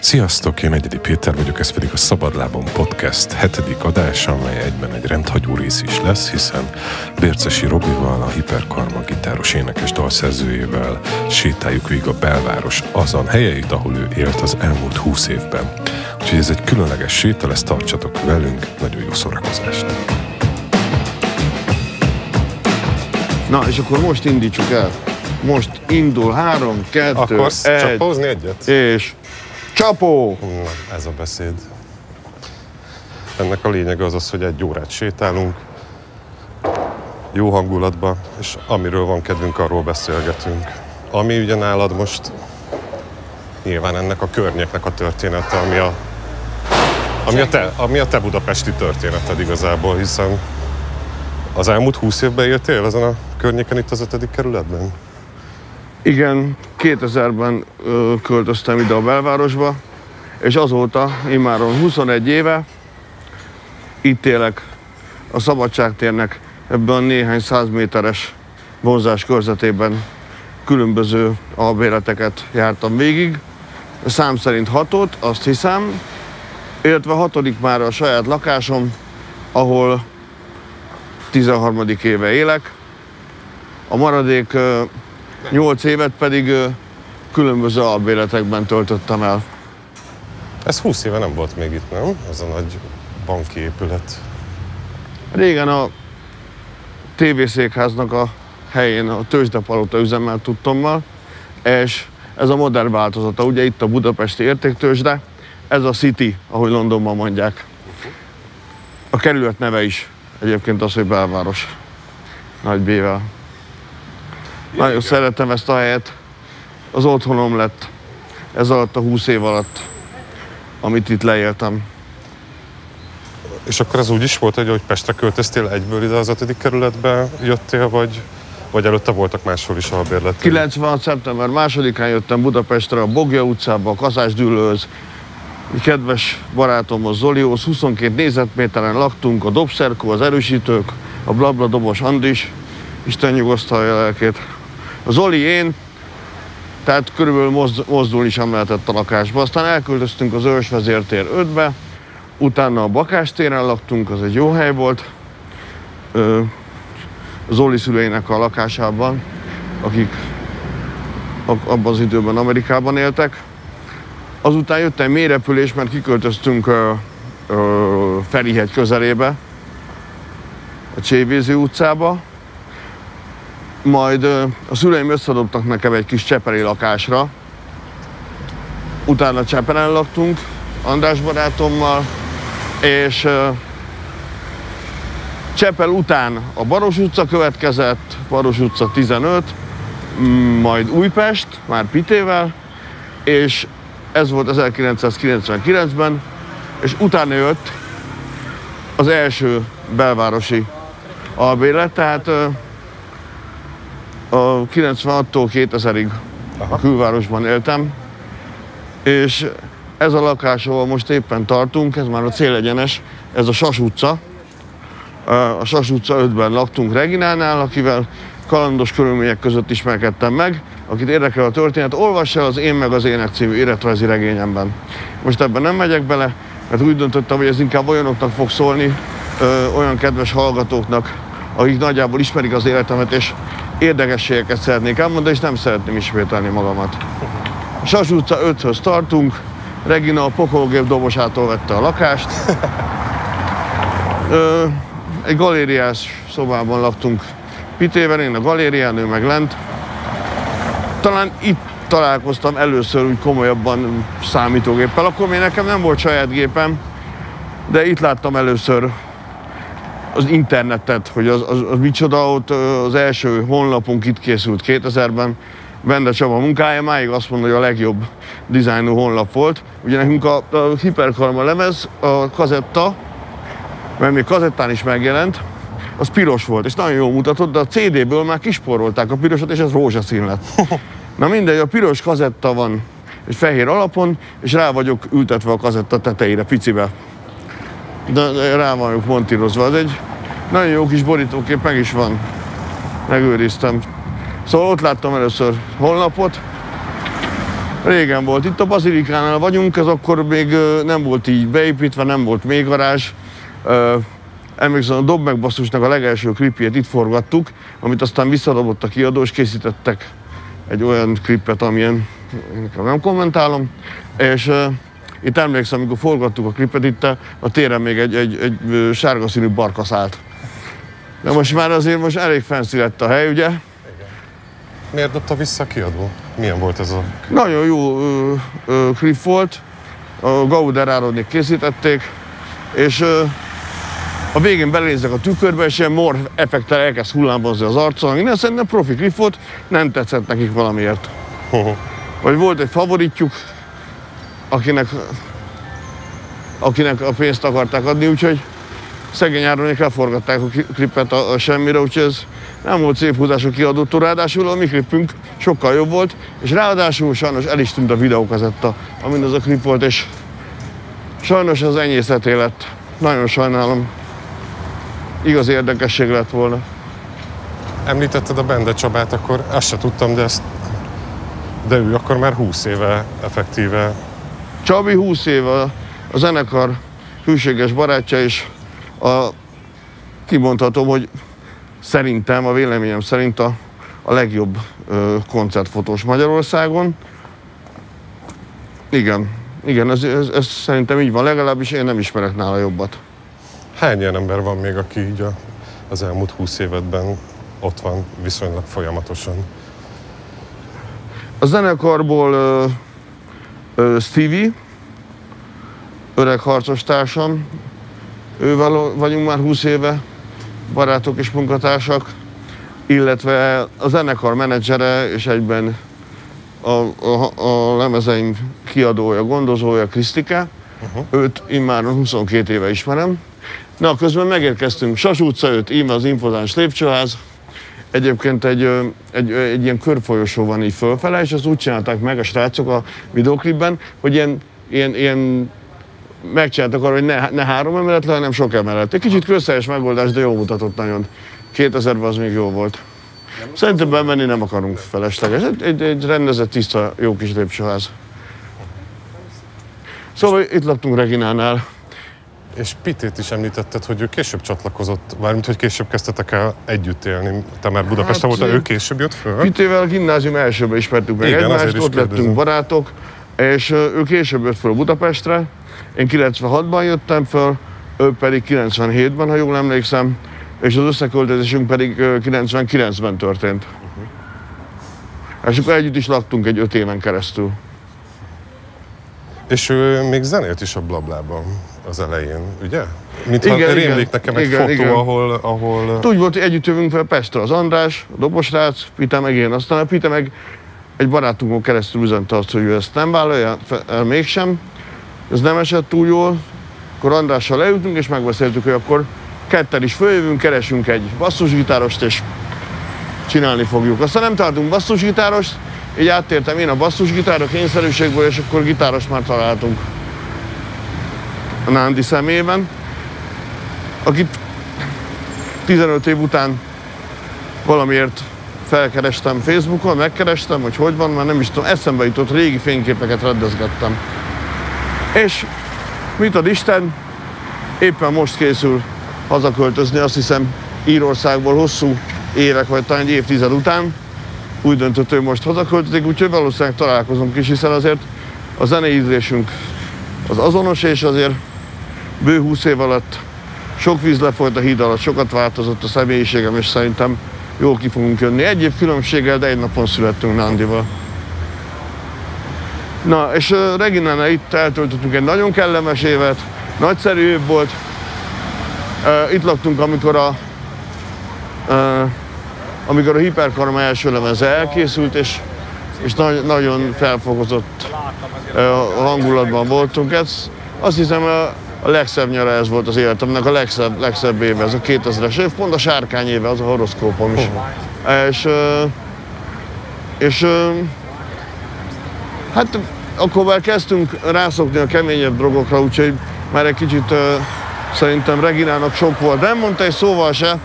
Sziasztok, én Egyedi Péter vagyok, ez pedig a Szabadlábon Podcast hetedik adása, amely egyben egy rendhagyó rész is lesz, hiszen Bércesi Robival, a Hiperkarma gitáros énekes dalszerzőjével sétáljuk végig a belváros azon helyeit, ahol ő élt az elmúlt húsz évben. Úgyhogy ez egy különleges séta lesz, tartsatok velünk, nagyon jó szórakozást! Na, és akkor most indítsuk el. Most indul három, kettő, Akarsz egy, csapózni egyet? és csapó! Na, ez a beszéd. Ennek a lényege az az, hogy egy órát sétálunk, jó hangulatba, és amiről van kedvünk, arról beszélgetünk. Ami ugye nálad most nyilván ennek a környéknek a története, ami a, ami a, te, ami a te budapesti történeted igazából, hiszen az elmúlt húsz évben éltél ezen a környéken itt az ötödik kerületben? Igen, 2000-ben ö, költöztem ide a belvárosba, és azóta, immáron 21 éve itt élek a Szabadságtérnek ebben a néhány száz méteres vonzás körzetében különböző albéleteket jártam végig. Szám szerint hatot, azt hiszem, illetve hatodik már a saját lakásom, ahol 13. éve élek. A maradék 8 évet pedig különböző albéletekben töltöttem el. Ez 20 éve nem volt még itt, nem? Ez a nagy banki épület. Régen a tévészékháznak a helyén a tőzsdepalota üzemelt tudtommal, és ez a modern változata, ugye itt a budapesti értéktőzsde, ez a City, ahogy Londonban mondják. A kerület neve is egyébként az, hogy belváros. Nagy B-vel. Nagyon szeretem ezt a helyet. Az otthonom lett ez alatt a 20 év alatt, amit itt leéltem. És akkor ez úgy is volt, hogy Pestre költöztél egyből ide az ötödik kerületbe jöttél, vagy, vagy előtte voltak máshol is albérletek? 96. szeptember másodikán jöttem Budapestre a Bogja utcába, a Kaszásdűlőhöz. Egy kedves barátomhoz, Zolihoz, 22 négyzetméteren laktunk, a Dobszerkó, az erősítők, a Blabla Dobos Andis, Isten nyugosztalja a lelkét. Zoli én, tehát körülbelül mozd, mozdulni sem lehetett a lakásba. Aztán elköltöztünk az Ősvezértér 5-be, utána a Bakás téren laktunk, az egy jó hely volt. Zoli szüleinek a lakásában, akik ab- abban az időben Amerikában éltek. Azután jött egy mélyrepülés, mert kiköltöztünk ö, ö, Ferihegy közelébe, a Csévézi utcába. Majd a szüleim összedobtak nekem egy kis cseperi lakásra. Utána Csepelen laktunk, András barátommal, és Csepel után a Baros utca következett, Baros utca 15, m- majd Újpest, már Pitével, és ez volt 1999-ben, és utána jött az első belvárosi albérlet, tehát a 96-tól 2000-ig a külvárosban éltem, és ez a lakás, ahol most éppen tartunk, ez már a célegyenes, ez a Sas utca, a Sas utca 5-ben laktunk Reginánál, akivel kalandos körülmények között ismerkedtem meg. Akit érdekel a történet, olvassa el az Én meg az Ének című életrajzi regényemben. Most ebben nem megyek bele, mert úgy döntöttem, hogy ez inkább olyanoknak fog szólni, ö, olyan kedves hallgatóknak, akik nagyjából ismerik az életemet, és érdekességeket szeretnék elmondani, és nem szeretném ismételni magamat. Sas utca 5-höz tartunk, Regina a pokolgép dobosától vette a lakást. Ö, egy galériás szobában laktunk Pitével, én a galérián, ő meg lent. Talán itt találkoztam először úgy komolyabban számítógéppel. Akkor még nekem nem volt saját gépem, de itt láttam először az internetet, hogy az, az, az micsoda, ott az első honlapunk itt készült 2000-ben, Bende Csaba munkája, máig azt mondja, hogy a legjobb dizájnú honlap volt. Ugye nekünk a, a Hiperkarma lemez, a kazetta, mert még kazettán is megjelent, az piros volt, és nagyon jól mutatott, de a CD-ből már kisporolták a pirosat, és ez rózsaszín lett. Na mindegy, a piros kazetta van egy fehér alapon, és rá vagyok ültetve a kazetta tetejére, picibe. De, rá vagyok montírozva. Ez egy nagyon jó kis borítókép, meg is van. Megőriztem. Szóval ott láttam először holnapot, Régen volt. Itt a Bazilikánál vagyunk, ez akkor még nem volt így beépítve, nem volt még garázs. Emlékszem, a Dob meg basszusnak a legelső klipjét itt forgattuk, amit aztán visszadobott a kiadó, és készítettek egy olyan klipet, amilyen nem kommentálom. És itt emlékszem, amikor forgattuk a klipet, itt a, a téren még egy, egy, egy sárga színű barka szállt. De most már azért most elég fancy lett a hely, ugye? Miért dobta vissza a kiadó? Milyen volt ez a... Nagyon jó ö, ö, klip volt, a Gauder Árodnék készítették, és ö, a végén belézek a tükörbe, és ilyen mor effektel elkezd hullámbozni az arcon. Innen szerintem profi klip volt, nem tetszett nekik valamiért. Vagy volt egy favoritjuk, akinek, akinek a pénzt akarták adni, úgyhogy szegény Áronék leforgatták a klipet a, a semmire, úgyhogy ez nem volt szép húzású kiadótó, ráadásul a mi klipünk sokkal jobb volt, és ráadásul sajnos el is tűnt a videókazetta, amin az a klip volt, és sajnos az enyészeté lett. Nagyon sajnálom. Igaz érdekesség lett volna. Említetted a Bende Csabát, akkor azt se tudtam, de ezt de ő akkor már 20 éve effektíve. Csabi 20 éve a zenekar hűséges barátja, és a, kimondhatom, hogy szerintem, a véleményem szerint a, a legjobb ö, koncertfotós Magyarországon. Igen, igen, ez, ez, ez szerintem így van, legalábbis én nem ismerek nála jobbat. Hány ilyen ember van még, aki így a, az elmúlt 20 évedben ott van viszonylag folyamatosan? A zenekarból uh, Stevie, öreg harcos társam, ővel vagyunk már 20 éve, barátok és munkatársak, illetve a zenekar menedzsere és egyben a, a, a lemezeim kiadója, gondozója, Krisztika. Uh-huh. Őt immár 22 éve ismerem. Na, közben megérkeztünk Sas utca 5, íme az impozáns lépcsőház, Egyébként egy, egy, egy ilyen körfolyosó van így fölfele, és azt úgy csinálták meg a srácok a videoklipben, hogy ilyen, ilyen, ilyen megcsináltak arra, hogy ne, ne három emelet le, hanem sok emelet. Egy kicsit közszeres megoldás, de jó mutatott nagyon. 2000-ben az még jó volt. Szerintem bemenni nem akarunk felesleges. Egy, egy, egy rendezett, tiszta, jó kis lépcsőház. Szóval itt laktunk Reginánál. És Pitét is említetted, hogy ő később csatlakozott, mármint hogy később kezdtetek el együtt élni. Te már Budapesten hát, volt, ő később jött föl? Pitével a gimnázium elsőben ismertük meg Igen, egymást, ott kérdezem. lettünk barátok, és ő később jött föl Budapestre. Én 96-ban jöttem föl, ő pedig 97-ben, ha jól emlékszem, és az összeköltözésünk pedig 99-ben történt. Uh-huh. És akkor együtt is laktunk egy öt éven keresztül. És ő még zenélt is a Blablában az elején, ugye? Mint igen, ha rémlik igen, nekem egy igen, fotó, igen. ahol... ahol... Úgy volt, hogy együtt jövünk fel Pestre az András, a dobosrác, Pita meg én. Aztán a Pita meg egy barátunkon keresztül üzente azt, hogy ő ezt nem vállalja, el mégsem. Ez nem esett túl jól. Akkor Andrással leültünk, és megbeszéltük, hogy akkor ketten is följövünk, keresünk egy basszusgitárost, és csinálni fogjuk. Aztán nem találtunk basszusgitárost, így áttértem én a basszusgitár a kényszerűségből, és akkor gitáros már találtunk a Nándi szemében, akit 15 év után valamiért felkerestem Facebookon, megkerestem, hogy hogy van, már nem is tudom, eszembe jutott, régi fényképeket rendezgettem. És mit ad Isten, éppen most készül hazaköltözni, azt hiszem Írországból hosszú évek, vagy talán egy évtized után. Úgy döntött, hogy most hazaköltözik, úgyhogy valószínűleg találkozunk is, hiszen azért a zenei ízlésünk az azonos, és azért bő 20 év alatt sok víz lefolyt a híd alatt, sokat változott a személyiségem, és szerintem jól ki fogunk jönni. Egy év különbséggel, de egy napon születtünk Nandival. Na, és Reginánál itt eltöltöttünk egy nagyon kellemes évet, nagyszerű év volt. Itt laktunk, amikor a, amikor a Hiperkarma első lemeze elkészült, és, és na- nagyon felfokozott uh, hangulatban voltunk. Ez, azt hiszem, a legszebb nyara ez volt az életemnek, a legszebb, legszebb éve, ez a 2000-es év, pont a sárkány éve, az a horoszkópom is. Oh. És, és hát akkor már kezdtünk rászokni a keményebb drogokra, úgyhogy már egy kicsit szerintem Reginának sok volt. Nem mondta egy szóval se,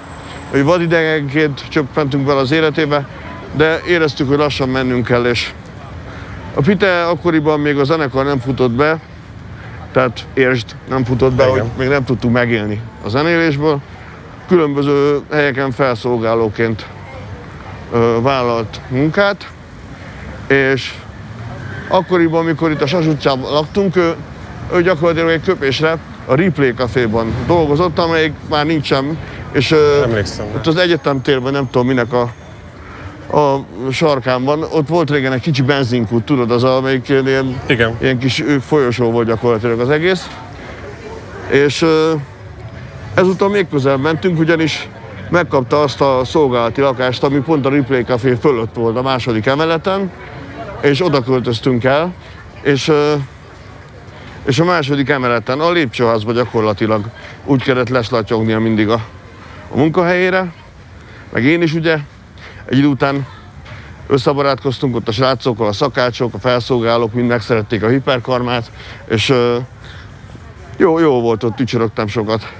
hogy vadidegenként csöppentünk bele az életébe, de éreztük, hogy lassan mennünk kell, és A Pite akkoriban még a zenekar nem futott be, tehát értsd, nem futott be, Igen. hogy még nem tudtuk megélni a zenélésből. Különböző helyeken felszolgálóként ö, vállalt munkát, és akkoriban, amikor itt a Sas utcában laktunk, ő, ő gyakorlatilag egy köpésre a Replay Caféban dolgozott, amelyik már nincsen, és ö, Emlékszem ott az egyetem térben, nem tudom minek a, a sarkán van, ott volt régen egy kicsi benzinkút, tudod, az amelyik ilyen- Igen. ilyen kis folyosó volt gyakorlatilag az egész. És ezúttal még közel mentünk, ugyanis megkapta azt a szolgálati lakást, ami pont a Replay Café fölött volt a második emeleten, és oda költöztünk el, és, és a második emeleten, a lépcsőházba gyakorlatilag úgy kellett leslatyognia mindig a, a munkahelyére, meg én is ugye, egy idő után összebarátkoztunk ott a srácokkal, a szakácsok, a felszolgálók, mind megszerették a hiperkarmát, és jó, jó volt ott, ücsörögtem sokat.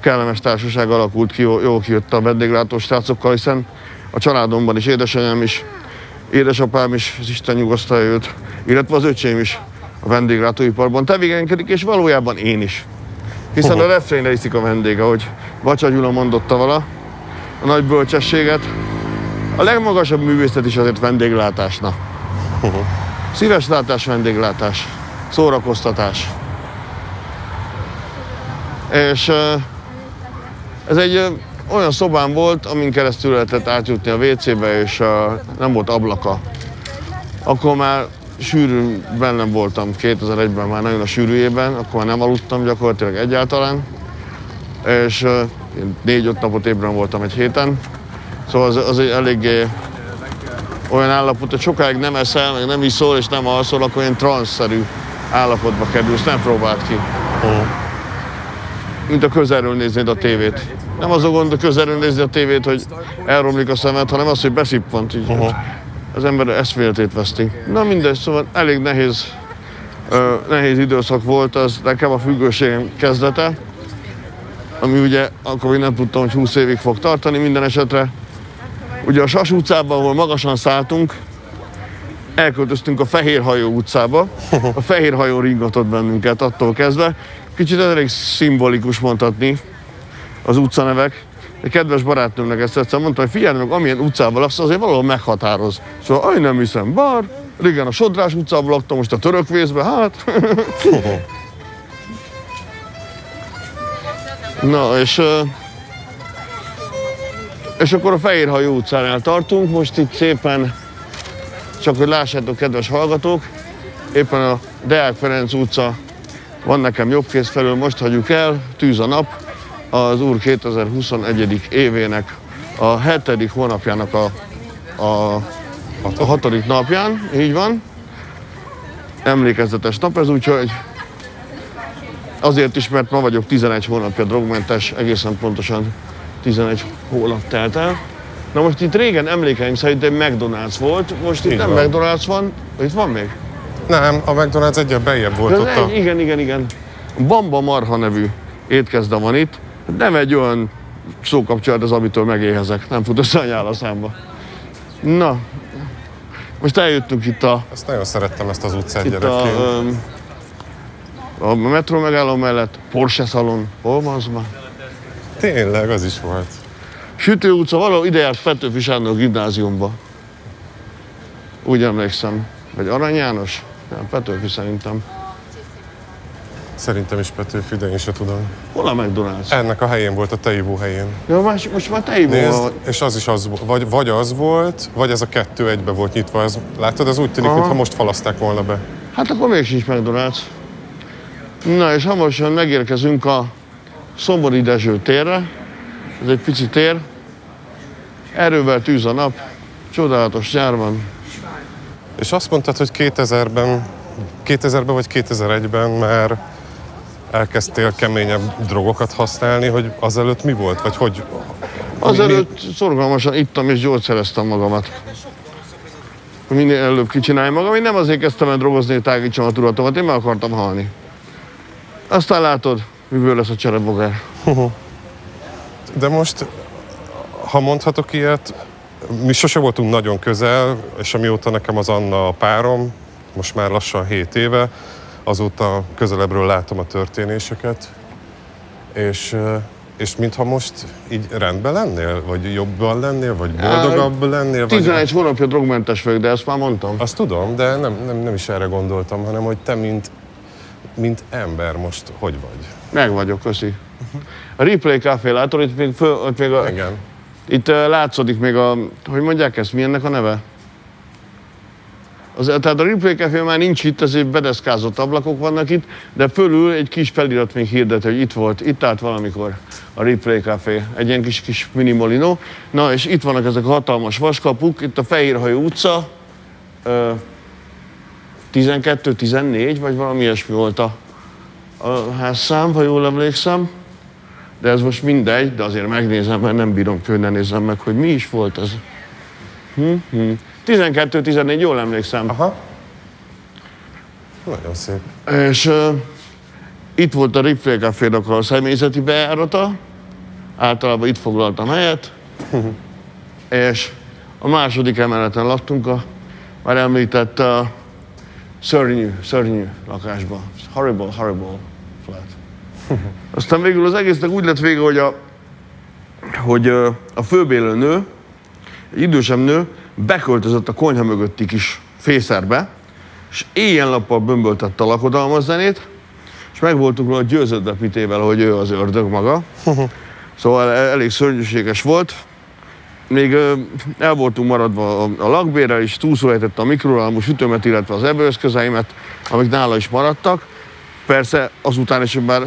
Kellemes társaság alakult ki, jó, jó kijött a vendéglátó srácokkal, hiszen a családomban is édesanyám is, édesapám is, az Isten nyugosztalja őt, illetve az öcsém is a vendéglátóiparban tevékenykedik, és valójában én is. Hiszen a refrénre iszik a vendég, ahogy Bacsa Gyula mondotta vala, a nagy bölcsességet, a legmagasabb művészet is azért vendéglátásna. Szíves látás, vendéglátás, szórakoztatás. És ez egy olyan szobám volt, amin keresztül lehetett átjutni a WC-be, és nem volt ablaka. Akkor már sűrűn bennem voltam, 2001-ben már nagyon a sűrűjében, akkor már nem aludtam gyakorlatilag egyáltalán. És négy-öt napot ébren voltam egy héten. Szóval az, az egy eléggé olyan állapot, hogy sokáig nem eszel, meg nem iszol, és nem alszol, akkor ilyen transzszerű állapotba kerülsz, nem próbáld ki. Mint a közelről néznéd a tévét. Nem az a gond, hogy közelről nézni a tévét, hogy elromlik a szemed, hanem az, hogy beszippant így. Uh-huh. Az ember eszméletét veszti. Na mindegy, szóval elég nehéz, ö, nehéz időszak volt, az nekem a függőségem kezdete, ami ugye akkor még nem tudtam, hogy 20 évig fog tartani minden esetre. Ugye a Sas utcában, ahol magasan szálltunk, elköltöztünk a Fehérhajó utcába. A Fehérhajó ringatott bennünket attól kezdve. Kicsit elég szimbolikus mondhatni az utcanevek. Egy kedves barátnőmnek ezt egyszer mondtam, hogy figyelj meg, amilyen utcában laksz, azért valahol meghatároz. Szóval, aj nem hiszem, bar, régen a Sodrás utcában laktam, most a Törökvészbe, hát. Na, és, és akkor a Fehérhajó utcánál tartunk, most itt szépen, csak hogy lássátok, kedves hallgatók, éppen a Deák Ferenc utca van nekem jobbkész felől, most hagyjuk el, tűz a nap, az Úr 2021. évének a hetedik hónapjának a, a, a hatodik napján, így van. Emlékezetes nap ez, úgyhogy azért is, mert ma vagyok 11 hónapja drogmentes, egészen pontosan 11 hónap telt el. Na most itt régen emlékeim szerint egy McDonald's volt, most itt Így nem van. McDonald's van, itt van még? Nem, a McDonald's egyel beljebb volt ott a... igen, igen, igen. Bamba Marha nevű étkezde van itt. Nem egy olyan szókapcsolat az, amitől megéhezek. Nem fut össze a a számba. Na, most eljöttünk itt a, Ezt nagyon szerettem ezt az utcát itt a, gyerekként. öm, a metró megálló mellett, Porsche szalon. Hol van az már? Tényleg, az is volt. Sütő utca, valahol ide járt Petőfi Sándor gimnáziumba. Úgy emlékszem. Vagy Arany János? Nem, Petőfi szerintem. Szerintem is Petőfi, de én se tudom. Hol a McDonald's? Ennek a helyén volt, a teivó helyén. Ja, most, most már te Nézd, és az is az volt, vagy, vagy az volt, vagy ez a kettő egybe volt nyitva. Ez, látod, ez úgy tűnik, mintha most falaszták volna be. Hát akkor még sincs McDonald's. Na és hamarosan megérkezünk a Szombori Dezső térre. Ez egy pici tér. Erővel tűz a nap. Csodálatos nyár van. És azt mondtad, hogy 2000-ben, 2000-ben vagy 2001-ben már elkezdtél keményebb drogokat használni, hogy azelőtt mi volt? Vagy hogy? mi- Azelőtt szorgalmasan ittam és gyógyszereztem magamat. Minél előbb kicsináljam magam. Én nem azért kezdtem el drogozni, hogy tágítsam a tudatomat, én meg akartam halni. Aztán látod, miből lesz a cserebogár. De most, ha mondhatok ilyet, mi sose voltunk nagyon közel, és amióta nekem az Anna a párom, most már lassan 7 éve, azóta közelebbről látom a történéseket, és, és mintha most így rendben lennél, vagy jobban lennél, vagy boldogabb lennél? 11 vagy... hónapja drogmentes vagyok, de ezt már mondtam. Azt tudom, de nem, nem, nem is erre gondoltam, hanem hogy te, mint, mint ember most hogy vagy? Meg vagyok, köszi. A Replay Café látod, itt még, föl, itt még a, Igen. Itt látszódik még a, hogy mondják ezt, mi ennek a neve? Az, tehát a Replay Café már nincs itt, azért bedeszkázott ablakok vannak itt, de fölül egy kis felirat még hirdet, hogy itt volt, itt állt valamikor a Replay Café, egy ilyen kis, kis minimolino. Na, és itt vannak ezek a hatalmas vaskapuk, itt a Fehérhajó utca, uh, 12-14, vagy valami ilyesmi volt a, a házszám, ha jól emlékszem. De ez most mindegy, de azért megnézem, mert nem bírom könnyen nézem meg, hogy mi is volt ez. Hm, hm. 12-14, jól emlékszem. Aha. Nagyon szép. És uh, itt volt a Ripley café a személyzeti bejárata, általában itt foglaltam helyet, és a második emeleten laktunk a már említett uh, szörnyű, szörnyű lakásban. Horrible, horrible flat. Aztán végül az egésznek úgy lett vége, hogy a, hogy a főbélő nő, egy idősebb nő, beköltözött a konyha mögötti kis fészerbe, és éjjel-nappal bömböltette a lakodalmazzenét, és meg voltunk róla győződve Pitével, hogy ő az ördög maga. Szóval elég szörnyűséges volt. Még el voltunk maradva a, lakbérrel, és túlszólejtett a mikroalmú sütőmet, illetve az ebőeszközeimet, amik nála is maradtak. Persze azután is már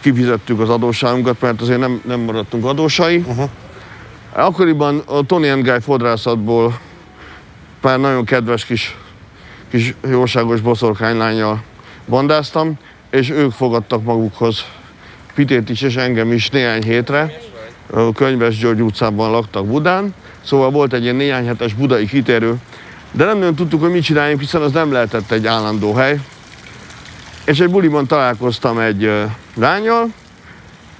kifizettük az adósságunkat, mert azért nem, nem maradtunk adósai. Uh-huh. Akkoriban a Tony and Guy fodrászatból pár nagyon kedves kis, kis jóságos boszorkánylányjal bandáztam, és ők fogadtak magukhoz Pitét is és engem is néhány hétre. Könyves György utcában laktak Budán, szóval volt egy ilyen néhány hetes budai kitérő, de nem nagyon tudtuk, hogy mit csináljunk, hiszen az nem lehetett egy állandó hely. És egy buliban találkoztam egy lányjal,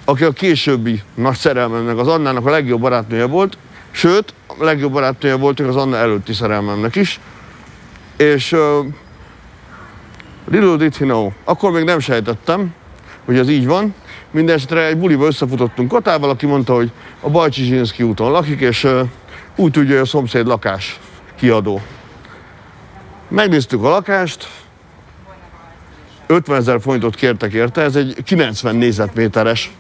aki a későbbi nagy szerelmemnek, az Annának a legjobb barátnője volt, sőt, a legjobb barátnője volt az Anna előtti szerelmemnek is. És uh, little did he know, akkor még nem sejtettem, hogy ez így van. Mindenesetre egy buliba összefutottunk Katával, aki mondta, hogy a Bajcsi úton lakik, és uh, úgy tudja, hogy a szomszéd lakás kiadó. Megnéztük a lakást, 50 ezer forintot kértek érte, ez egy 90 négyzetméteres,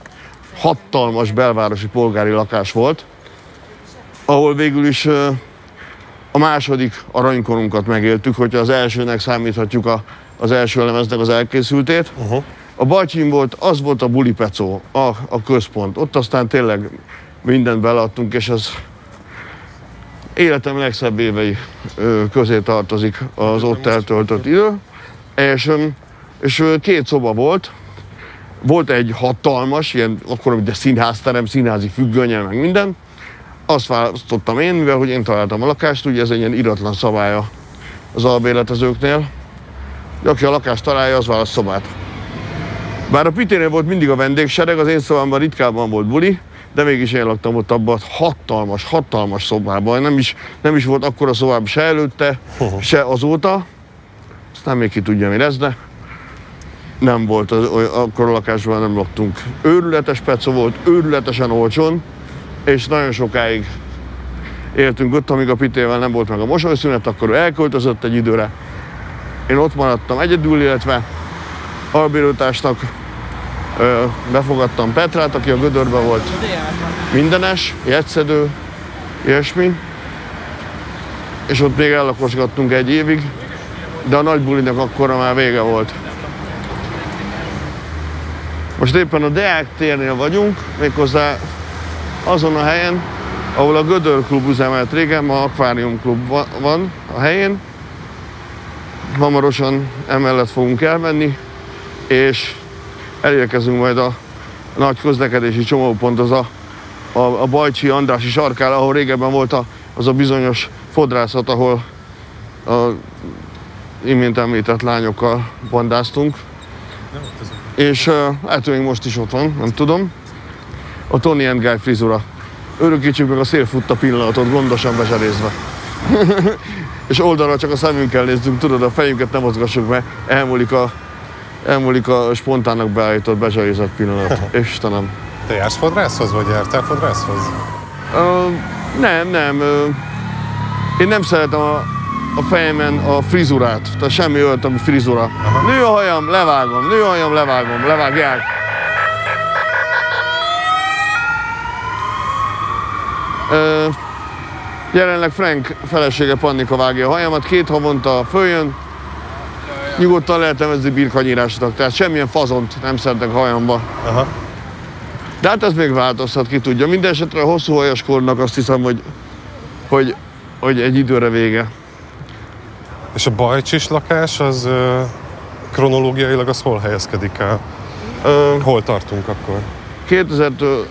hatalmas belvárosi polgári lakás volt, ahol végül is a második aranykorunkat megéltük, hogyha az elsőnek számíthatjuk a, az első lemeznek az elkészültét. Uh-huh. A Bajcsin volt, az volt a bulipecó, a, a központ. Ott aztán tényleg mindent beleadtunk, és az életem legszebb évei közé tartozik az ott eltöltött idő. És és két szoba volt, volt egy hatalmas, ilyen akkor, a színházterem, színházi függönyel, meg minden. Azt választottam én, mivel hogy én találtam a lakást, ugye ez egy ilyen iratlan szabálya az albéletezőknél. Aki a lakást találja, az választ szobát. Bár a Piténél volt mindig a vendégsereg, az én szobámban ritkában volt buli, de mégis én laktam ott abban hatalmas, hatalmas szobában. Nem is, nem is volt akkora szobában se előtte, se azóta. Aztán még ki tudja, mi lesz, de nem volt, az, akkor a lakásban nem laktunk. Őrületes pecó volt, őrületesen olcsón, és nagyon sokáig éltünk ott, amíg a Pitével nem volt meg a mosolyszünet, akkor ő elköltözött egy időre. Én ott maradtam egyedül, illetve albérőtársnak befogadtam Petrát, aki a gödörben volt mindenes, jegyszedő, ilyesmi. És ott még ellakosgattunk egy évig, de a nagy bulinak akkor már vége volt. Most éppen a Deák térnél vagyunk, méghozzá azon a helyen, ahol a Gödör klub üzemelt régen, ma Aquarium klub van a helyén. Hamarosan emellett fogunk elmenni, és elérkezünk majd a nagy közlekedési csomópont, az a, a, a Bajcsi Andrási sarkál, ahol régebben volt a, az a bizonyos fodrászat, ahol a imént említett lányokkal bandáztunk. Nem, és hát még most is ott van, nem tudom. A Tony and Guy frizura. Örökítsük meg a szélfutta pillanatot, gondosan bezserézve. és oldalra csak a szemünkkel nézzünk, tudod, a fejünket nem mozgassuk, mert elmúlik a, elmúlik a spontánnak beállított, bezsarizett pillanat. Istenem. Te jársz fodrászhoz, vagy jártál fodrászhoz? Ö, nem, nem. Ö, én nem szeretem a, a fejemen a frizurát. Tehát semmi ami frizura. Aha. Nő a hajam, levágom. Nő a hajam, levágom. Levágják. Ö, jelenleg Frank felesége Pannika vágja a hajamat. Két havonta följön. Nyugodtan lehet nevezni birkanyírásnak. Tehát semmilyen fazont nem szeretek a hajamba. Aha. De hát ez még változhat, ki tudja. Minden esetre a hosszú hajas kornak azt hiszem, hogy, hogy, hogy egy időre vége. És a bajcsis lakás az kronológiailag az hol helyezkedik el? Hol tartunk akkor? 2000-től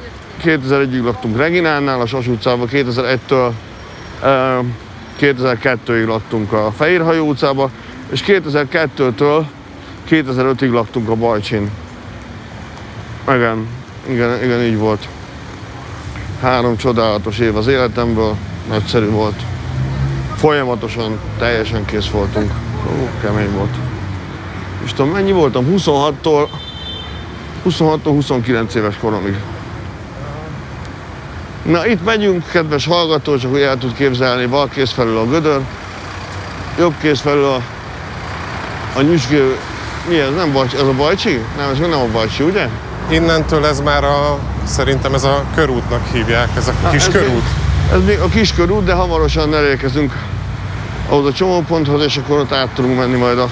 2001-ig laktunk Reginánál, a Sas utcában, 2001-től ö, 2002-ig laktunk a Fehérhajó utcába, és 2002-től 2005-ig laktunk a Bajcsin. Igen, igen, igen, így volt. Három csodálatos év az életemből, nagyszerű volt. Folyamatosan, teljesen kész voltunk. Ó, kemény volt. És tudom, mennyi voltam? 26-tól 26 29 éves koromig. Na itt megyünk, kedves hallgató, csak hogy el tud képzelni, bal kéz felül a gödör, jobb kéz felül a, a nyüzsgő, mi ez, nem bajcsi, ez a bajcsi? Nem, ez nem a bajcsi, ugye? Innentől ez már a, szerintem ez a körútnak hívják, ez a Na, kis ez körút. még- Ez még a kis körút, de hamarosan elérkezünk ahhoz a csomóponthoz, és akkor ott át tudunk menni majd a,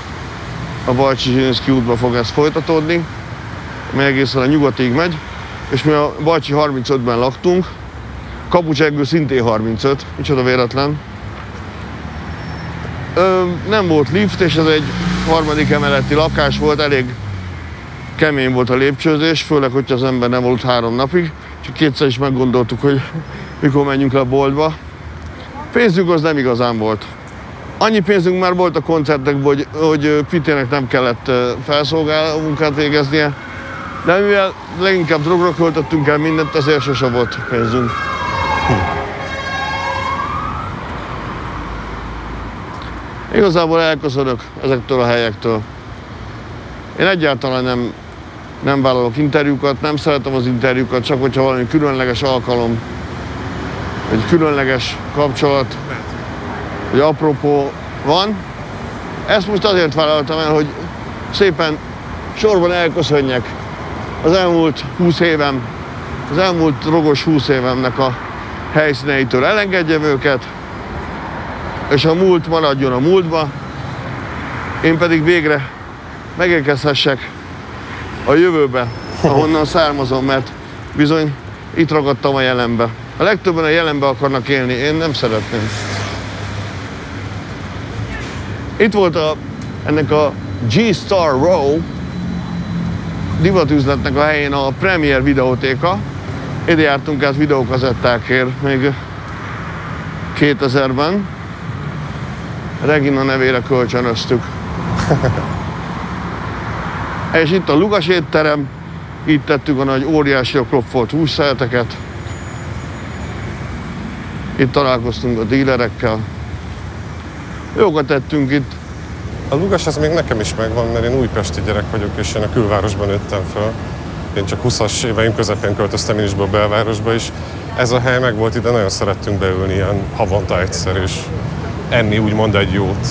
a Bajcsi Zsilinszki útba fog ez folytatódni, ami egészen a nyugatig megy, és mi a Bajcsi 35-ben laktunk, Kapucsegő szintén 35, micsoda véletlen. Ö, nem volt lift, és ez egy harmadik emeleti lakás volt, elég kemény volt a lépcsőzés, főleg, hogyha az ember nem volt három napig. Csak kétszer is meggondoltuk, hogy mikor menjünk le a boltba. Pénzünk az nem igazán volt. Annyi pénzünk már volt a koncertekben, hogy, hogy Pitének nem kellett felszolgáló munkát végeznie, de mivel leginkább drogra költöttünk el mindent, ezért sose volt pénzünk. Igazából elköszönök ezektől a helyektől. Én egyáltalán nem, nem vállalok interjúkat, nem szeretem az interjúkat, csak hogyha valami különleges alkalom, egy különleges kapcsolat, hogy apropó van. Ezt most azért vállaltam el, hogy szépen sorban elköszönjek az elmúlt 20 évem, az elmúlt rogos 20 évemnek a helyszíneitől elengedjem őket, és a múlt maradjon a múltba, én pedig végre megérkezhessek a jövőbe, ahonnan származom, mert bizony itt ragadtam a jelenbe. A legtöbben a jelenbe akarnak élni, én nem szeretném. Itt volt a, ennek a G-Star Row divatüzletnek a helyén a Premier videótéka. Ide jártunk át videókazettákért még 2000-ben. Regina nevére kölcsönöztük. És itt a Lugas étterem, itt tettük a nagy óriási kropfolt hússzeleteket. Itt találkoztunk a dílerekkel. Jókat tettünk itt. A Lugas az még nekem is megvan, mert én újpesti gyerek vagyok, és én a külvárosban nőttem fel. Én csak 20-as éveim közepén költöztem én is be a belvárosba, és ez a hely meg volt ide, nagyon szerettünk beülni ilyen havonta egyszer, és enni úgymond egy jót.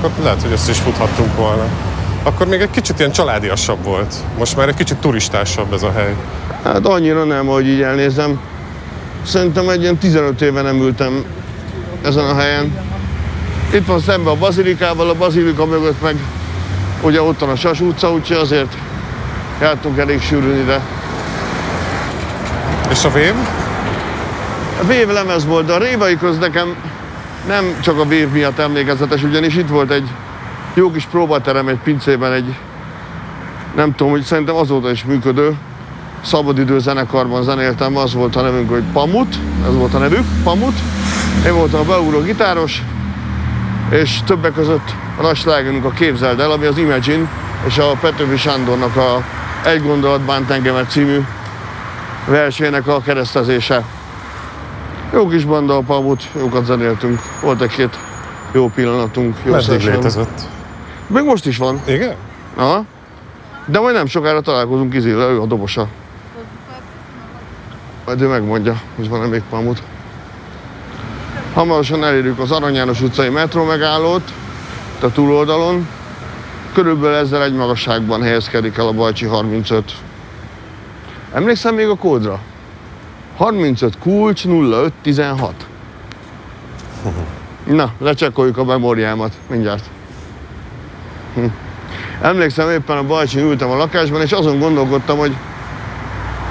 Akkor lehet, hogy össze is futhattunk volna. Akkor még egy kicsit ilyen családiasabb volt. Most már egy kicsit turistásabb ez a hely. Hát annyira nem, hogy így elnézem. Szerintem egy ilyen 15 éve nem ültem ezen a helyen. Itt van szemben a bazilikával, a bazilika mögött meg ugye ott van a Sas utca, úgyhogy azért jártunk elég sűrűn ide. És a Vév? A Vév lemez volt, de a Révai köz nekem nem csak a Vév miatt emlékezetes, ugyanis itt volt egy jó kis próbaterem egy pincében, egy nem tudom, hogy szerintem azóta is működő szabadidő zenekarban zenéltem, az volt a nevünk, hogy Pamut, ez volt a nevük, Pamut. Én voltam a beugró gitáros, és többek között a nagy slágerünk a Képzeld el, ami az Imagine, és a Petőfi Sándornak a Egy gondolat bánt engemet című versének a keresztezése. Jó kis banda a Pamut, jókat zenéltünk. Volt egy-két jó pillanatunk. Jó Meddig létezett? Még most is van. Igen? Aha. De majd nem sokára találkozunk Izilla, ő a dobosa. Majd ő megmondja, hogy van-e még pamut. Hamarosan elérjük az Arany János utcai metró megállót, a túloldalon. Körülbelül ezzel egy magasságban helyezkedik el a Bajcsi 35. Emlékszem még a kódra? 35 kulcs 0516. Na, lecsekkoljuk a memóriámat mindjárt. Hm. Emlékszem, éppen a Bajcsin ültem a lakásban, és azon gondolkodtam, hogy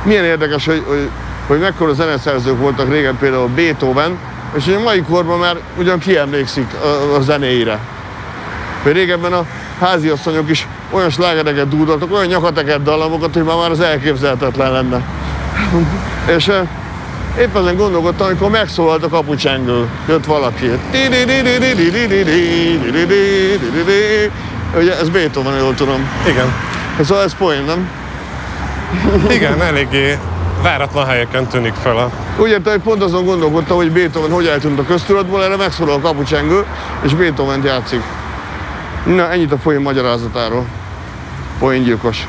milyen érdekes, hogy, hogy, hogy mekkora zeneszerzők voltak régen, például Beethoven, és a mai korban már ugyan ki emlékszik a, a zenéire. Hogy régebben a háziasszonyok is olyan slágereket dúdoltak, olyan nyakatekert dallamokat, hogy már, már az elképzelhetetlen lenne. és eh, épp ezen gondolkodtam, amikor megszólalt a kapucsengő, jött valaki. Ugye ez Beethoven, jól tudom. Igen. Szóval ez poén, nem? Igen, eléggé váratlan helyeken tűnik fel a... Úgy értem, hogy pont azon gondolkodtam, hogy Beethoven hogy eltűnt a köztudatból, erre megszólal a kapucsengő, és beethoven játszik. Na, ennyit a poén magyarázatáról. Poéngyilkos.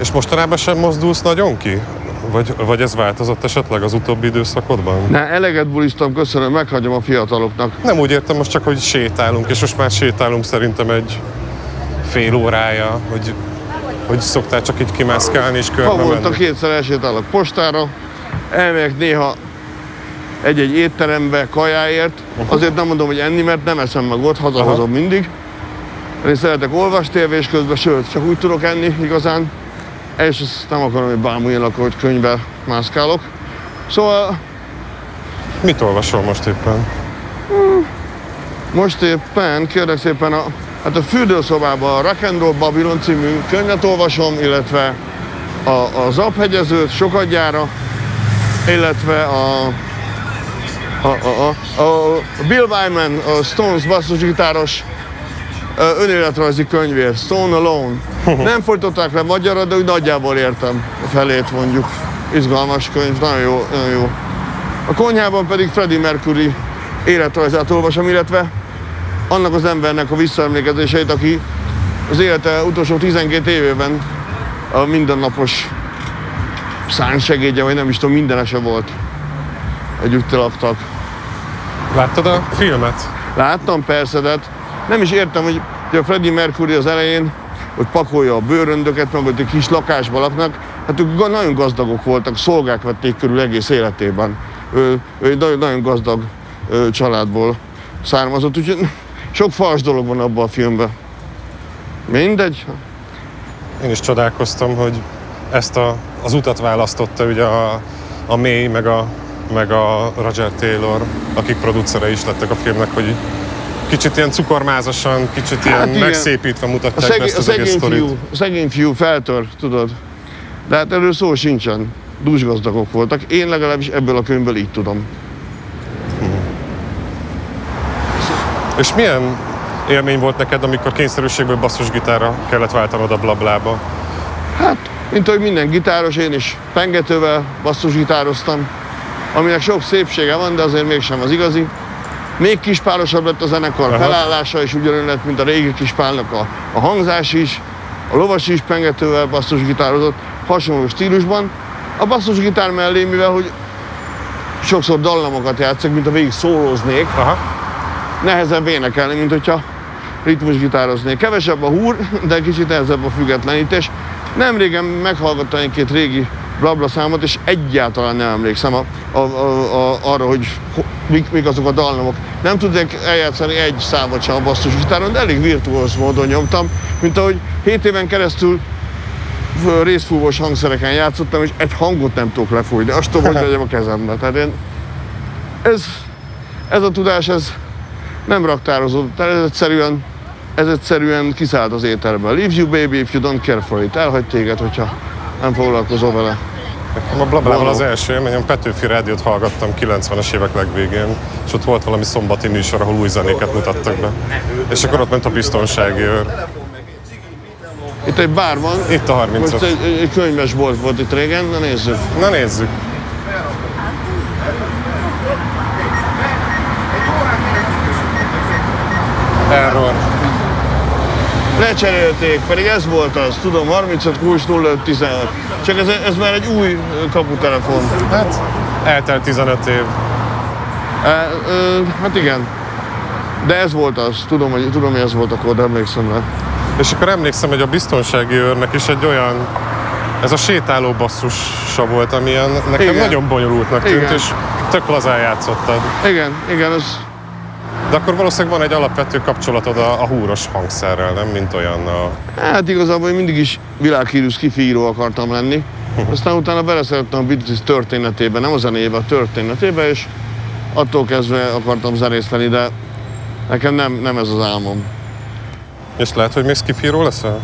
És mostanában sem mozdulsz nagyon ki? Vagy, vagy ez változott esetleg az utóbbi időszakodban? Ne, eleget buliztam, köszönöm, meghagyom a fiataloknak. Nem úgy értem most csak, hogy sétálunk, és most már sétálunk szerintem egy fél órája, hogy, hogy szoktál csak így kimászkálni és körbe Havonta menni. kétszer elsétálok postára, elmegyek néha egy-egy étterembe kajáért. Azért nem mondom, hogy enni, mert nem eszem meg ott, hazahozom mindig. Én szeretek olvasni tévés közben, sőt, csak úgy tudok enni igazán. És ezt nem akarom, hogy bámuljanak, hogy könyvvel mászkálok. Szóval Mit olvasol most éppen? most éppen, kérlek szépen, a, hát a fürdőszobában a Rock and Roll Babylon című könyvet olvasom, illetve a, a Zaphegyezőt sokadjára, illetve a, a, a, a, a Bill Wyman, a Stones basszusgitáros önéletrajzi könyvért, Stone Alone. Nem folytották le magyarra, de úgy nagyjából értem a felét mondjuk. Izgalmas könyv, nagyon jó, nagyon jó. A konyhában pedig Freddie Mercury életrajzát olvasom, illetve annak az embernek a visszaemlékezéseit, aki az élete utolsó 12 évében a mindennapos szánsegédje, vagy nem is tudom, mindenese volt. Együtt laktak. Láttad a filmet? Láttam persze, de hát nem is értem, hogy hogy a Freddie Mercury az elején, hogy pakolja a bőröndöket, meg hogy egy kis lakásban laknak, hát ők nagyon gazdagok voltak, szolgák vették körül egész életében. Ő, ő egy nagyon, nagyon gazdag ö, családból származott, úgyhogy sok fals dolog van abban a filmben. Mindegy. Én is csodálkoztam, hogy ezt a, az utat választotta ugye a, a May, meg a, meg a Roger Taylor, akik producere is lettek a filmnek, hogy kicsit ilyen cukormázasan, kicsit ilyen Hát igen. megszépítve A, mutatják be szegény, ezt a az egész fiú, a szegény fiú feltör, tudod. De hát erről szó sincsen. Dúsgazdagok voltak. Én legalábbis ebből a könyvből így tudom. És milyen élmény volt neked, amikor kényszerűségből basszusgitárra kellett váltanod a blablába? Hát, mint ahogy minden gitáros, én is pengetővel basszusgitároztam, aminek sok szépsége van, de azért mégsem az igazi. Még kispárosabb lett a zenekar Aha. felállása, és ugyanolyan lett, mint a régi kispálnak a, a hangzás is. A lovas is pengetővel basszusgitározott, hasonló stílusban. A basszusgitár mellé, mivel hogy sokszor dallamokat játszik, mint a végig szólóznék, Aha. nehezebb énekelni, mint hogyha ritmusgitároznék. Kevesebb a húr, de kicsit nehezebb a függetlenítés. Nemrégen meghallgattam egy-két régi blabla számot, és egyáltalán nem emlékszem a, a, a, a, arra, hogy ho- mik, mik azok a dallamok. Nem tudnék eljátszani egy számot sem a basszusgitáron, de elég virtuóz módon nyomtam, mint ahogy 7 éven keresztül részfúvós hangszereken játszottam, és egy hangot nem tudok lefújni. Azt tudom, hogy legyem a kezembe. Tehát én, ez, ez a tudás, ez nem raktározódott el, ez egyszerűen, ez egyszerűen kiszállt az ételből. Leave you baby if you don't care for it. Elhagy téged, hogyha nem foglalkozol vele. A blablával az első élményem Petőfi rádiót hallgattam 90-es évek legvégén, és ott volt valami szombati műsor, ahol új zenéket mutattak be. És akkor ott ment a biztonsági őr. Itt egy bár van, Itt a most 35. egy, egy, egy könyvesbolt volt itt régen, na nézzük. Na nézzük. Error. Lecserélték, pedig ez volt az, tudom, 35 kulcs 05 16. Csak ez, ez már egy új kaputelefon. Hát, eltelt 15 év. E, ö, hát igen. De ez volt az, tudom, hogy, tudom, hogy ez volt a kód, emlékszem rá. És akkor emlékszem, hogy a biztonsági őrnek is egy olyan, ez a sétáló basszusa volt, ami ilyen, nekem Igen. nagyon bonyolultnak tűnt, Igen. és tök lazán játszottad. Igen, igen, ez, De akkor valószínűleg van egy alapvető kapcsolatod a, a húros hangszerrel, nem? Mint olyan a... hát igazából én mindig is világhírű skifíró akartam lenni. Aztán utána beleszerettem a Beatles történetébe, nem a zenébe, a történetébe, és attól kezdve akartam zenészteni, de nekem nem, nem ez az álmom. És lehet, hogy még skifíró leszel?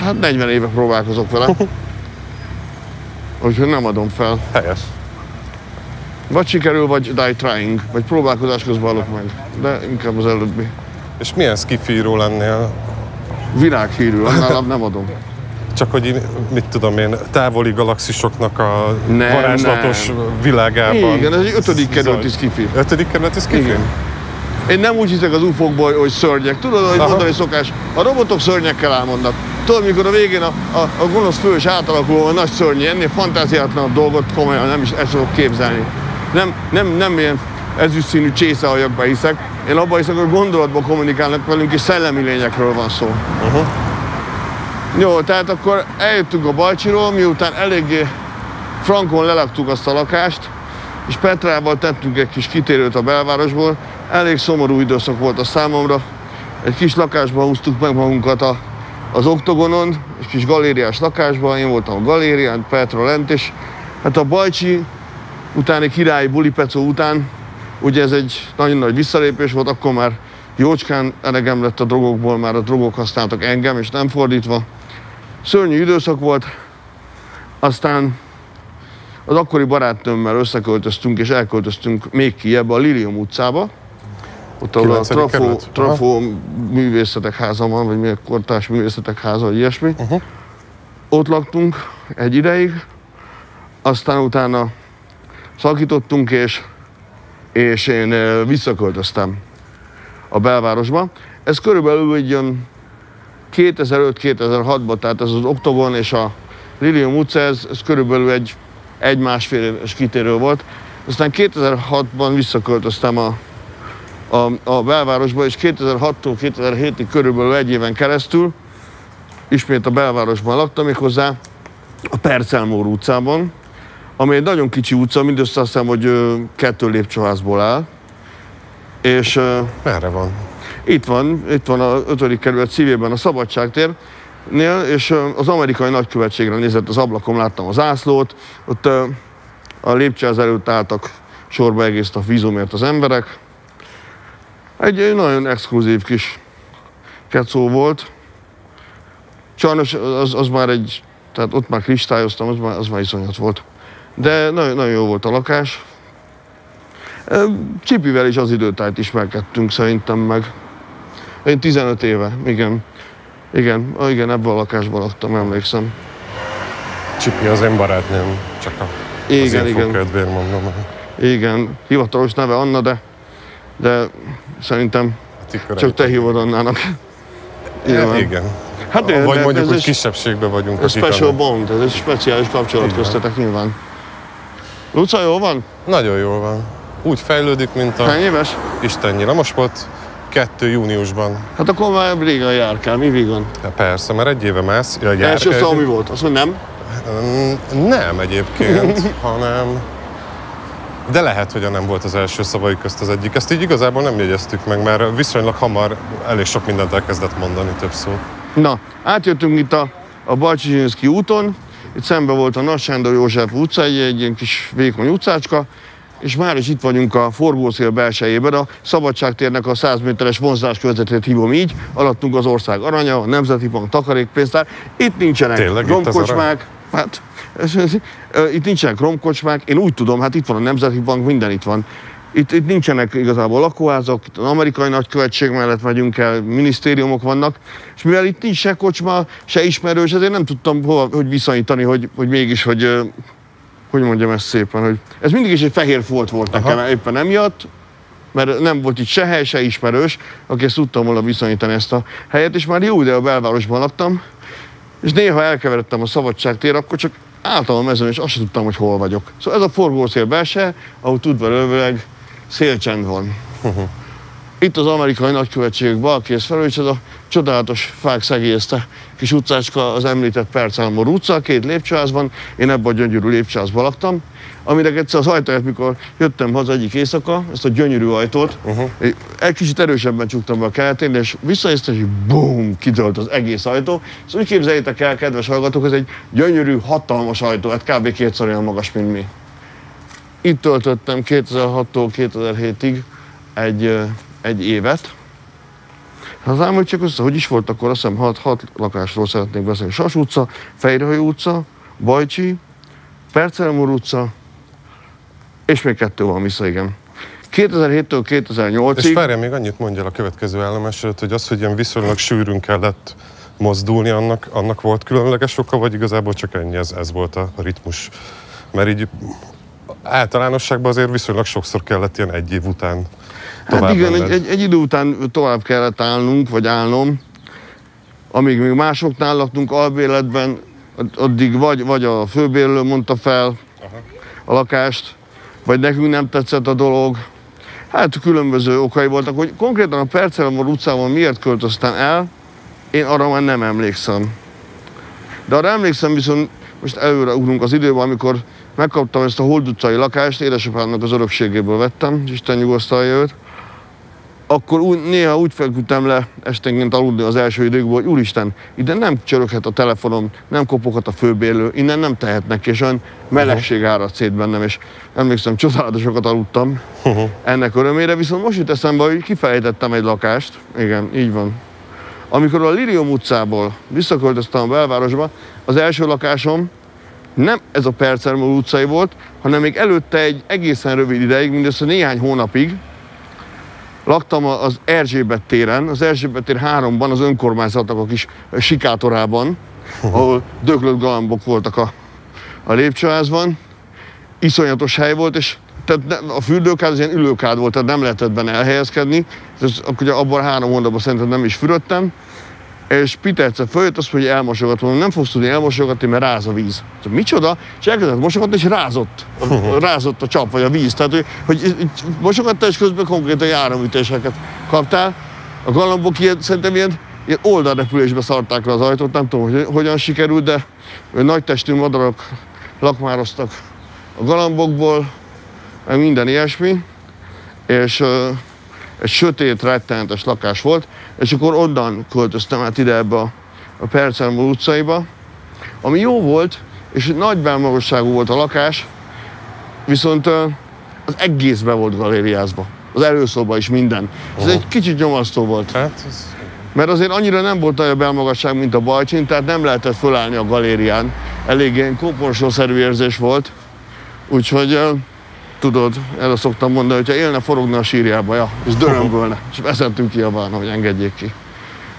Hát 40 éve próbálkozok vele. Úgyhogy nem adom fel. Helyes. Vagy sikerül, vagy die trying, vagy próbálkozás közben halok meg. De inkább az előbbi. És milyen skifíró lennél? Világhírű, annál nem adom. Csak hogy én, mit tudom én, távoli galaxisoknak a Nem, varázslatos világában. Igen, ez egy ötödik kerületi skifi. Ötödik kerületi skifi? Igen. Én nem úgy hiszek az ufókból, hogy szörnyek. Tudod, hogy Aha. mondani szokás, a robotok szörnyekkel álmodnak. Tudod, mikor a végén a, a, a gonosz fős átalakul a nagy szörny, ennél fantáziátlanabb dolgot komolyan nem is el tudok képzelni. Nem, nem, nem ilyen ezüstszínű csészeajakba hiszek. Én abban hiszek, hogy gondolatban kommunikálnak velünk, és szellemi lényekről van szó. Uh-huh. Jó, tehát akkor eljöttünk a Balcsiról, miután eléggé frankon lelaktuk azt a lakást, és Petrával tettünk egy kis kitérőt a belvárosból. Elég szomorú időszak volt a számomra. Egy kis lakásban húztuk meg magunkat a, az oktogonon, egy kis galériás lakásban, én voltam a galérián, Petra lent, és hát a Balcsi utáni királyi bulipecó után, ugye ez egy nagyon nagy visszalépés volt, akkor már jócskán elegem lett a drogokból, már a drogok használtak engem, és nem fordítva. Szörnyű időszak volt, aztán az akkori barátnőmmel összeköltöztünk, és elköltöztünk még kiebb a Lilium utcába, ott ahol a Trafó? Trafó művészetek háza van, vagy mi a kortárs művészetek háza, vagy ilyesmi. Uh-huh. Ott laktunk egy ideig, aztán utána szakítottunk, és, és én visszaköltöztem a belvárosba. Ez körülbelül egy olyan 2005-2006-ban, tehát ez az Oktogon és a Lilium utca, ez, ez körülbelül egy, egy másfél éves kitérő volt. Aztán 2006-ban visszaköltöztem a, a, a belvárosba, és 2006-tól 2007-ig körülbelül egy éven keresztül ismét a belvárosban laktam, méghozzá a Percelmór utcában, ami egy nagyon kicsi utca, mindössze azt hiszem, hogy kettő lépcsőházból áll. És Merre van? itt van, itt van a 5. kerület szívében a Szabadságtérnél, és ö, az amerikai nagykövetségre nézett az ablakon, láttam az ászlót, ott a lépcsőház előtt álltak sorba egész a vízumért az emberek. Egy, egy nagyon exkluzív kis kecó volt. Sajnos az, az már egy, tehát ott már kristályoztam, az már, az már iszonyat volt. De nagyon, nagyon jó volt a lakás. Csipivel is az időtájt ismerkedtünk szerintem meg. Én 15 éve, igen. Igen, igen, ebben a lakásban laktam, emlékszem. Csipi az én barátnőm, csak a, az Igen, info igen, kedvéért mondom. igen. Hivatalos neve Anna, de, de szerintem Ti csak te hívod Annának. Igen. igen. Hát, Vagy de mondjuk, hogy kisebbségben vagyunk. Ez special bond, ez egy speciális kapcsolat köztetek nyilván. Luca, jó van? Nagyon jól van. Úgy fejlődik, mint a Hány éves? Isten nyila. Most volt 2 júniusban. Hát akkor már régen járkál, mi vígan? Ja, persze, mert egy éve mász. Ja, jár- Első szó mi volt? Azt mondja, nem? Mm, Nem egyébként, hanem... De lehet, hogy a nem volt az első szavai közt az egyik. Ezt így igazából nem jegyeztük meg, mert viszonylag hamar elég sok mindent elkezdett mondani több szót. Na, átjöttünk itt a, a Balcsizsinszki úton, itt szembe volt a Nagy Sándor József utca, egy, egy ilyen kis vékony utcácska, és már is itt vagyunk a forgószél belsejében, a Szabadságtérnek a 100 méteres vonzás közvetét hívom így, alattunk az ország aranya, a Nemzeti Bank takarékpénztár, itt nincsenek Tényleg itt romkocsmák, hát ez, ez, ö, itt nincsenek romkocsmák, én úgy tudom, hát itt van a Nemzeti Bank, minden itt van. Itt, itt nincsenek igazából lakóházak, itt az amerikai nagykövetség mellett megyünk el, minisztériumok vannak, és mivel itt nincs se kocsma, se ismerős, ezért nem tudtam hova, hogy viszonyítani, hogy, hogy mégis, hogy hogy mondjam ezt szépen, hogy ez mindig is egy fehér folt volt nekem, Aha. éppen emiatt, mert nem volt itt se hely, se ismerős, aki ezt tudtam volna viszonyítani ezt a helyet, és már jó ide a belvárosban laktam, és néha elkeveredtem a szabadságtér, akkor csak álltam a mezőn, és azt sem tudtam, hogy hol vagyok. Szóval ez a forgószél belse, ahol tudva lövőleg szélcsend van. Itt az amerikai nagykövetség balkész felül, és ez a csodálatos fák szegélyezte kis utcácska az említett Percelmor utca, két lépcsőházban, én ebben a gyönyörű lépcsőházban laktam, aminek egyszer az ajtaját, mikor jöttem haza egyik éjszaka, ezt a gyönyörű ajtót, uh-huh. egy kicsit erősebben csuktam be a keletén, és visszajöttem, és bum, kitölt az egész ajtó. Szóval úgy képzeljétek el, kedves hallgatók, ez egy gyönyörű, hatalmas ajtó, hát kb. kétszer olyan magas, mint mi. Itt töltöttem 2006-tól 2007-ig egy, egy évet. Az hogy csak össze, hogy is volt akkor, azt hiszem hat, hat lakásról szeretnék beszélni. Sas utca, Fejrehajó utca, Bajcsi, Percelmur utca, és még kettő van vissza, igen. 2007-től 2008-ig... És várjál, még annyit mondja a következő állomás előtt, hogy az, hogy ilyen viszonylag sűrűn kellett mozdulni, annak, annak volt különleges oka, vagy igazából csak ennyi, ez, ez volt a ritmus? Mert így általánosságban azért viszonylag sokszor kellett ilyen egy év után Hát igen, egy, egy, egy idő után tovább kellett állnunk, vagy állnom, amíg még másoknál laktunk albéletben, addig vagy, vagy a főbérlő mondta fel Aha. a lakást, vagy nekünk nem tetszett a dolog. Hát különböző okai voltak, hogy konkrétan a Percelemor utcában miért költöztem el, én arra már nem emlékszem. De arra emlékszem viszont, most előre ugrunk az időben, amikor megkaptam ezt a Hold utcai lakást, édesapámnak az örökségéből vettem, Isten nyugosztalja őt, akkor úgy, néha úgy feküdtem le esténként aludni az első időkben, hogy úristen, ide nem csöröghet a telefonom, nem kopoghat a főbérlő, innen nem tehetnek, és olyan melegség árad szét bennem, és emlékszem, csodálatosokat aludtam uh-huh. ennek örömére, viszont most jut eszembe, hogy kifejtettem egy lakást, igen, így van. Amikor a Lirium utcából visszaköltöztem a belvárosba, az első lakásom nem ez a Percermol utcai volt, hanem még előtte egy egészen rövid ideig, mindössze néhány hónapig, laktam az Erzsébet téren, az Erzsébet tér 3-ban, az önkormányzatnak a kis sikátorában, ahol döglött galambok voltak a, a lépcsőházban. Iszonyatos hely volt, és tehát a fürdőkád az ilyen ülőkád volt, tehát nem lehetett benne elhelyezkedni. Ez, akkor abban a három hónapban szerintem nem is fürödtem és egyszer följött, azt mondja, hogy elmosogat, mondom, nem fogsz tudni elmosogatni, mert ráz a víz. Szóval, micsoda? És elkezdett mosogatni, és rázott. Rázott a csap, vagy a víz. Tehát, hogy, hogy mosogatta, és közben konkrétan járamütéseket kaptál. A galambok ilyen, szerintem ilyen, ilyen oldalrepülésbe szarták le az ajtót, nem tudom, hogy hogyan sikerült, de nagy testű madarak lakmároztak a galambokból, meg minden ilyesmi, és egy sötét, rettenetes lakás volt, és akkor onnan költöztem át ide ebbe a, a Percelmú utcaiba, ami jó volt, és nagy belmagasságú volt a lakás, viszont az egészbe volt galériázva. Az előszoba is minden. Ez egy kicsit nyomasztó volt. Hát, ez... Mert azért annyira nem volt nagy a belmagasság, mint a Balcsin, tehát nem lehetett fölállni a galérián. Elég ilyen koporsószerű érzés volt. Úgyhogy tudod, erre szoktam mondani, hogyha élne, forogna a sírjába, ja, és dörömbölne, és vezettünk ki a várna, hogy engedjék ki.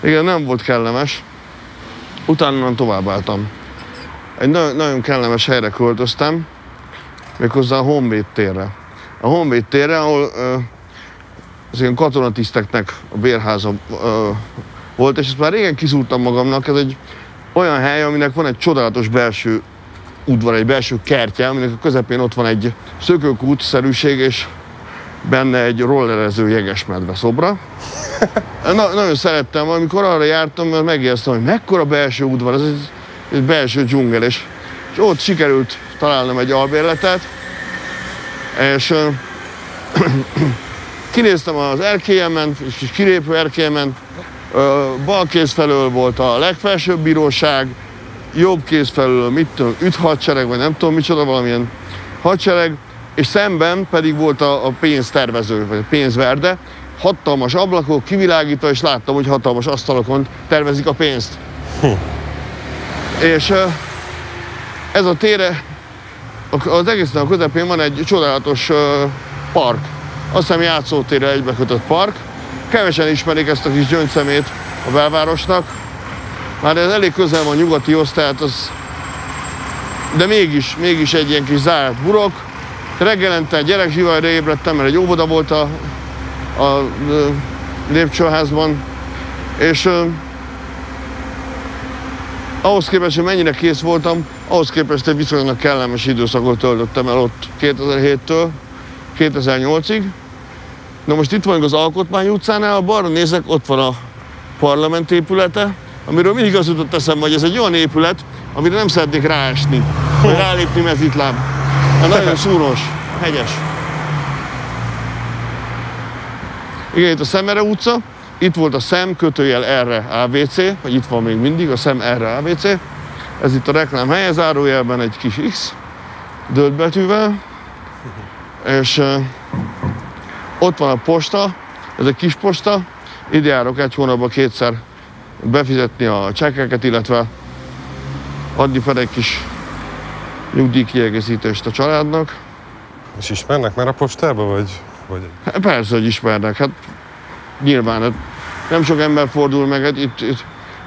Igen, nem volt kellemes. Utána tovább álltam. Egy nagyon, nagyon kellemes helyre költöztem, méghozzá a Honvéd térre. A Honvéd térre, ahol ö, az ilyen katonatiszteknek a bérháza ö, volt, és ezt már régen kiszúrtam magamnak, ez egy olyan hely, aminek van egy csodálatos belső udvar, egy belső kertje, aminek a közepén ott van egy szökőkút-szerűség, és benne egy rollerező jegesmedve szobra. Na, nagyon szerettem, amikor arra jártam, mert megéreztem, hogy mekkora belső udvar, ez egy, egy belső dzsungel, és, és ott sikerült találnom egy albérletet, és kinéztem az erkélyemen, és kilépő erkélyemen, bal kéz felől volt a legfelsőbb bíróság, jobb kéz felől, mit tudom, üt hadsereg, vagy nem tudom micsoda, valamilyen hadsereg, és szemben pedig volt a, a pénztervező, vagy a pénzverde, hatalmas ablakok, kivilágítva, és láttam, hogy hatalmas asztalokon tervezik a pénzt. Hm. És ez a tére, az egészen a közepén van egy csodálatos park. Azt hiszem játszótérre egybekötött park. Kevesen ismerik ezt a kis gyöngyszemét a belvárosnak, már ez elég közel van nyugati osztályt, az... de mégis, mégis egy ilyen kis zárt burok. Reggelente gyerek zsivajra ébredtem, mert egy óvoda volt a a ö, lépcsőházban, és ö, ahhoz képest, hogy mennyire kész voltam, ahhoz képest egy viszonylag kellemes időszakot töltöttem el ott 2007-től 2008-ig. Na most itt vagyunk az Alkotmány utcánál, balra nézek, ott van a parlament épülete, amiről mindig az jutott eszembe, hogy ez egy olyan épület, amire nem szeretnék ráesni, vagy rálépni mezitláb. Nagyon szúros, hegyes. Igen, itt a Szemere utca, itt volt a Szem kötőjel erre ABC, vagy itt van még mindig a Szem erre ABC. Ez itt a reklám helye, zárójelben egy kis X, dölt betűvel. És uh, ott van a posta, ez egy kis posta, ide járok egy hónapban kétszer befizetni a csekkeket, illetve adni fel egy kis nyugdíjkiegészítést a családnak. És ismernek már a postába, vagy? vagy... Hát persze, hogy ismernek. Hát nyilván, hát nem sok ember fordul meg, hát itt, itt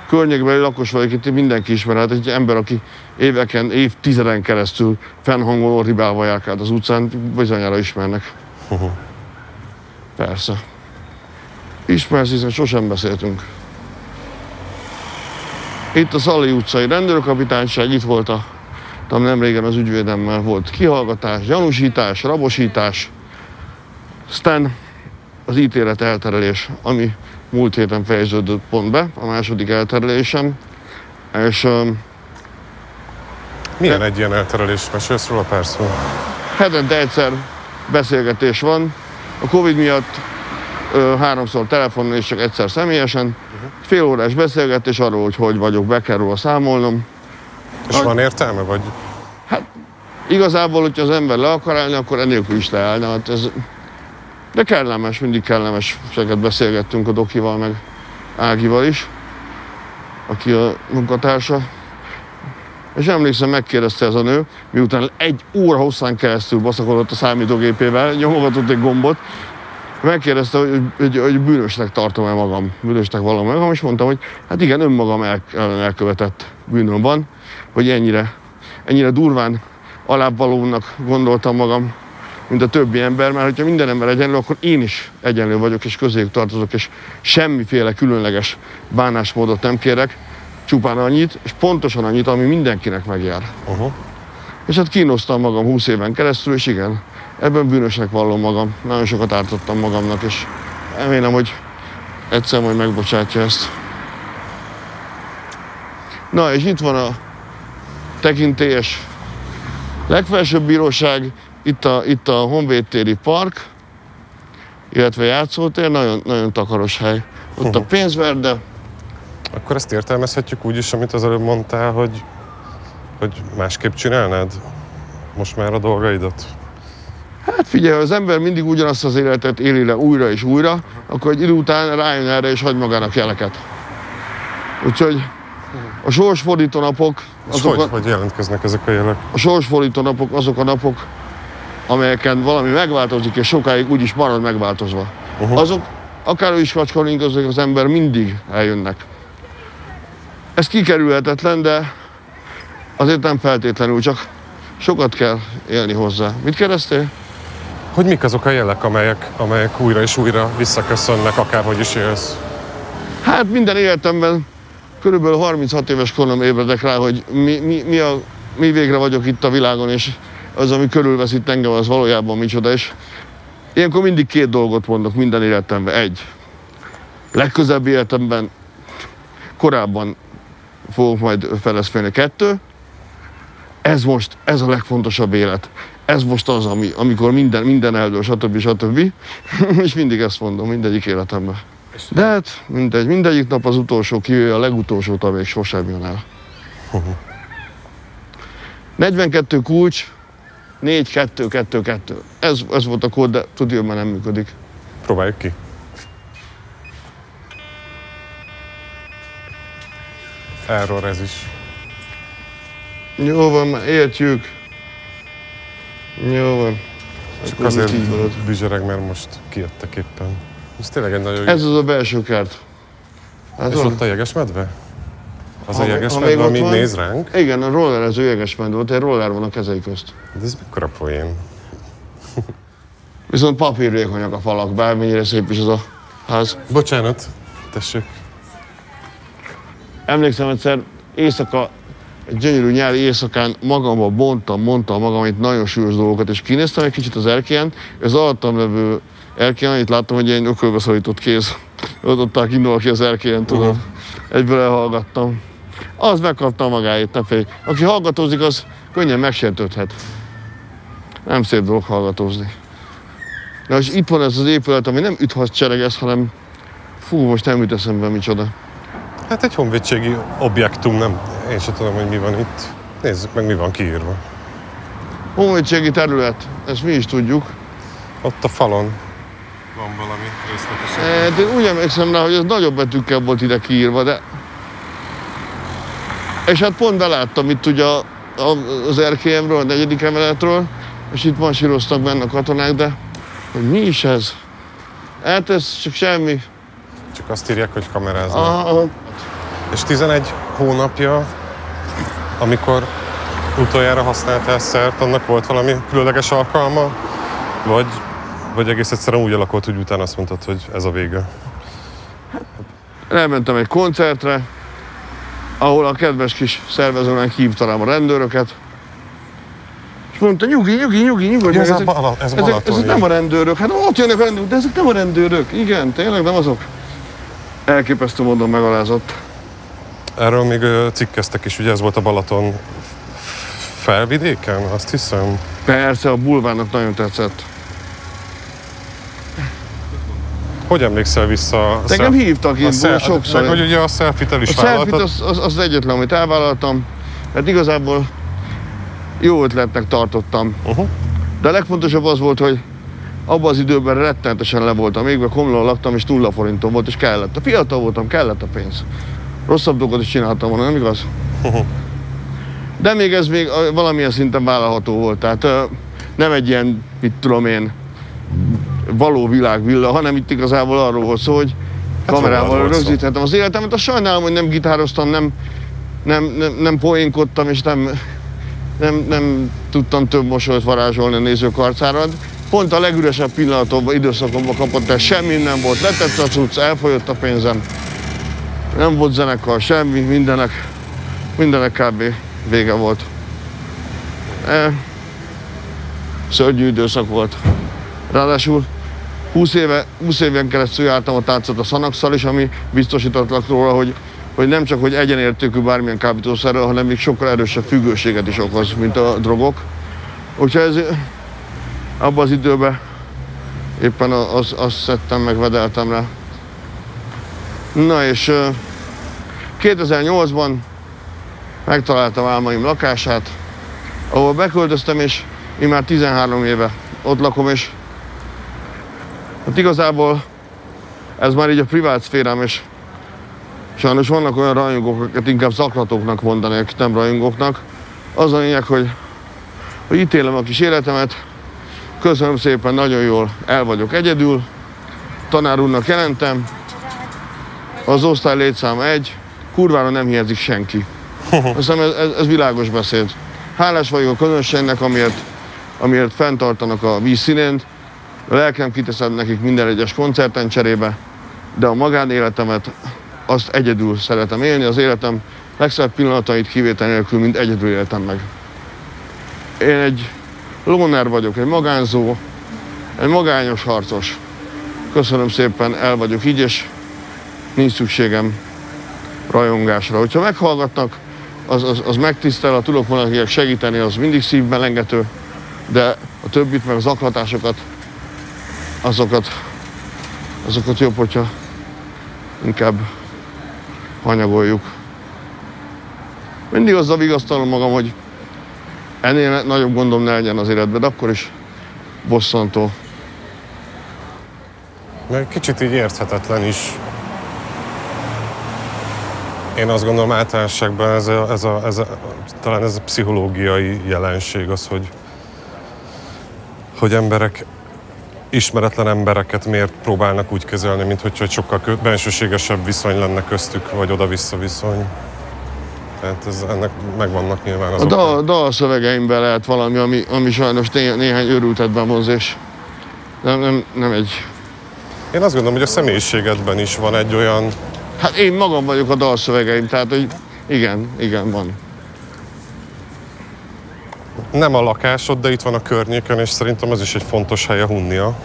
környékbeli lakos vagyok, itt mindenki ismer. Hát egy ember, aki éveken, évtizeden keresztül fennhangoló ribálva járkált az utcán, bizonyára ismernek. Uh-huh. Persze. Ismersz, hiszen sosem beszéltünk. Itt a Szali utcai rendőrkapitányság, itt volt a nem régen az ügyvédemmel volt kihallgatás, gyanúsítás, rabosítás, aztán az ítélet elterelés, ami múlt héten fejeződött pont be, a második elterelésem, és um, Milyen egy ilyen elterelés? Mesélsz róla pár szó? hetente egyszer beszélgetés van. A Covid miatt ö, háromszor telefonon és csak egyszer személyesen. Fél órás beszélgetés arról, hogy hogy vagyok, be kell róla számolnom. És Hogy- van értelme, vagy? Igazából, hogyha az ember le akar állni, akkor enélkül is leállna. Hát ez... De kellemes, mindig kellemes. Sokat beszélgettünk a Dokival, meg Ágival is, aki a munkatársa. És emlékszem, megkérdezte ez a nő, miután egy óra hosszán keresztül baszakodott a számítógépével, nyomogatott egy gombot, megkérdezte, hogy, hogy, hogy bűnösnek tartom-e magam, bűnösnek valami magam, és mondtam, hogy hát igen, önmagam el, elkövetett bűnöm van, hogy ennyire, ennyire durván alábbvalónak gondoltam magam, mint a többi ember, mert hogyha minden ember egyenlő, akkor én is egyenlő vagyok, és közéjük tartozok, és semmiféle különleges bánásmódot nem kérek, csupán annyit, és pontosan annyit, ami mindenkinek megjár. Uh-huh. És hát kínoztam magam 20 éven keresztül, és igen, ebben bűnösnek vallom magam. Nagyon sokat ártottam magamnak, és remélem, hogy egyszer majd megbocsátja ezt. Na, és itt van a tekintélyes legfelsőbb bíróság, itt a, itt a Honvéd téri park, illetve játszótér, nagyon, nagyon takaros hely. Ott a pénzverde, Akkor ezt értelmezhetjük úgy is, amit az előbb mondtál, hogy, hogy másképp csinálnád most már a dolgaidat? Hát figyelj, ha az ember mindig ugyanazt az életet éli le újra és újra, akkor egy idő után rájön erre és hagy magának jeleket. Úgyhogy a sorsfordító napok, azok hogy, a, hogy jelentkeznek ezek a jelek? a sorsfordító napok azok a napok, amelyeken valami megváltozik, és sokáig úgy is marad megváltozva. Uh-huh. Azok, akár is kacskaring, azok az ember mindig eljönnek. Ez kikerülhetetlen, de azért nem feltétlenül, csak sokat kell élni hozzá. Mit kérdeztél? Hogy mik azok a jelek, amelyek, amelyek újra és újra visszaköszönnek, akárhogy is élsz? Hát minden életemben körülbelül 36 éves korom ébredek rá, hogy mi, mi, mi, a, mi végre vagyok itt a világon, és az, ami körülvesz itt engem, az valójában micsoda. És ilyenkor mindig két dolgot mondok minden életemben. Egy, legközelebbi életemben korábban fogok majd feleszfélni. Kettő, ez most, ez a legfontosabb élet. Ez most az, ami, amikor minden, minden eldől, stb. stb. és mindig ezt mondom, mindegyik életemben. De hát mindegy, mindegyik nap az utolsó, kivéve a legutolsót, amelyik sosem jön el. 42 kulcs, 4, 2, 2, 2. Ez, ez volt a kód, de tudja, már nem működik. Próbáljuk ki. Error ez is. Jó van, értjük. Jó van. Csak azért így büzsereg, mert most kijöttek éppen. Ez tényleg egy nagyon. Ez az a belső kert. Hát És van. ott a jegesmedve? Az a ha jegesmedve, ami van- néz ránk? Igen, a rollerező jegesmedve, ott egy roller van a kezei közt. De ez mekkora poén? Viszont papírvékonyak a falak, bármennyire szép is az a ház. Bocsánat, tessék. Emlékszem egyszer éjszaka, egy gyönyörű nyári éjszakán magamba bontam, mondtam magam itt nagyon súlyos dolgokat, és kinéztem egy kicsit az erkélyen, és az alattam levő erkélyen, annyit láttam, hogy egy ökölbe szorított kéz. Ott ott indul ki az erkélyen, tudod. Uh-huh. Egyből elhallgattam. Az megkapta magáét, ne félj. Aki hallgatózik, az könnyen megsértődhet. Nem szép dolog hallgatózni. Na és itt van ez az épület, ami nem üt cseregesz, hanem fú, most nem jut eszembe micsoda. Hát egy honvédségi objektum, nem, én sem tudom, hogy mi van itt. Nézzük meg, mi van kiírva. Honvédségi terület, ezt mi is tudjuk. Ott a falon van valami részletesen. Hát én úgy emlékszem rá, hogy ez nagyobb betűkkel volt ide kiírva, de... És hát pont beláttam itt ugye a, a, az erkélyemről, a negyedik emeletről, és itt masíroztak benne a katonák, de hogy mi is ez? Hát ez csak semmi. Csak azt írják, hogy kameráznak. Ah, És 11 hónapja, amikor utoljára használtál szert, annak volt valami különleges alkalma? Vagy, vagy egész egyszerűen úgy alakult, hogy utána azt mondtad, hogy ez a vége? elmentem egy koncertre, ahol a kedves kis szervezőnk hívta rám a rendőröket, és mondta, nyugi, nyugi, nyugi, nyugodj Ja, ez, a Bala, ez ezek, Balaton. ezek nem a rendőrök, hát ott jönnek a rendőrök, de ezek nem a rendőrök. Igen, tényleg nem azok. Elképesztő módon megalázott. Erről még cikkeztek is, ugye ez volt a Balaton felvidéken, azt hiszem. Persze, a bulvárnak nagyon tetszett. Hogy emlékszel vissza? a szelf- hívtak a itt szel- sokszor. Meg hogy ugye a selfie-t el is A vállaltad. az, az, az egyetlen, amit elvállaltam, mert igazából jó ötletnek tartottam. Uh-huh. De a legfontosabb az volt, hogy abban az időben rettenetesen le voltam égve, komlón laktam, és nulla forintom volt, és kellett. A fiatal voltam, kellett a pénz. Rosszabb dolgokat is csináltam volna, nem igaz? De még ez még valamilyen szinten vállalható volt. Tehát nem egy ilyen, mit tudom én, való világvilla, hanem itt igazából arról volt szó, hogy Hát róla kamerával rögzíthetem az életemet. Azt sajnálom, hogy nem gitároztam, nem, nem, nem, nem poénkodtam, és nem, nem, nem tudtam több mosolyt varázsolni a nézők arcára. Pont a legüresebb pillanatokban, időszakomban kapott el, semmi nem volt, letett a cucc, elfolyott a pénzem. Nem volt zenekar, semmi, mindenek, mindenek kb. vége volt. E, szörnyű időszak volt. Ráadásul 20, éve, 20 éven keresztül jártam a táncot a szanakszal is, ami biztosítottak róla, hogy, hogy nem csak hogy egyenértékű bármilyen kábítószerrel, hanem még sokkal erősebb függőséget is okoz, mint a drogok. Úgyhogy ez abban az időben éppen a- az, azt szedtem meg, vedeltem rá. Na és ö, 2008-ban megtaláltam álmaim lakását, ahol beköltöztem, és én már 13 éve ott lakom, és hát igazából ez már így a privát szférám, és sajnos vannak olyan rajongók, akiket inkább zaklatóknak mondanék, nem rajongóknak. Az a lényeg, hogy, hogy itt élem a kis életemet, köszönöm szépen, nagyon jól el vagyok egyedül, tanár úrnak jelentem, az osztály létszám egy, kurvára nem hiányzik senki. Azt hiszem ez, ez, ez világos beszéd. Hálás vagyok a közönségnek, amiért, amiért fenntartanak a vízszínén. A lelkem kiteszem nekik minden egyes koncerten cserébe, de a magánéletemet azt egyedül szeretem élni. Az életem legszebb pillanatait kivétel nélkül mind egyedül éltem meg. Én egy lóner vagyok, egy magánzó, egy magányos harcos. Köszönöm szépen, el vagyok így, és nincs szükségem rajongásra. Hogyha meghallgatnak, az, az, az megtisztel, ha tudok valakinek segíteni, az mindig szívmelengető, de a többit, meg az aklatásokat, azokat, azokat jobb, hogyha inkább hanyagoljuk. Mindig azzal vigasztalom magam, hogy ennél nagyobb gondom ne legyen az életben, de akkor is bosszantó. Meg kicsit így érthetetlen is. Én azt gondolom általánosságban ez a, ez a, ez a, talán ez a pszichológiai jelenség az, hogy, hogy emberek ismeretlen embereket miért próbálnak úgy kezelni, mint hogyha egy sokkal bensőségesebb viszony lenne köztük, vagy oda-vissza viszony. Tehát ez, ennek megvannak nyilván az A dal, dal szövegeimben lehet valami, ami, ami sajnos né, néhány őrültet bevonz, és Nem, nem, nem egy... Én azt gondolom, hogy a személyiségedben is van egy olyan... Hát én magam vagyok a dalszövegeim, tehát hogy igen, igen, van. Nem a lakásod, de itt van a környéken, és szerintem ez is egy fontos hely a Hunnia.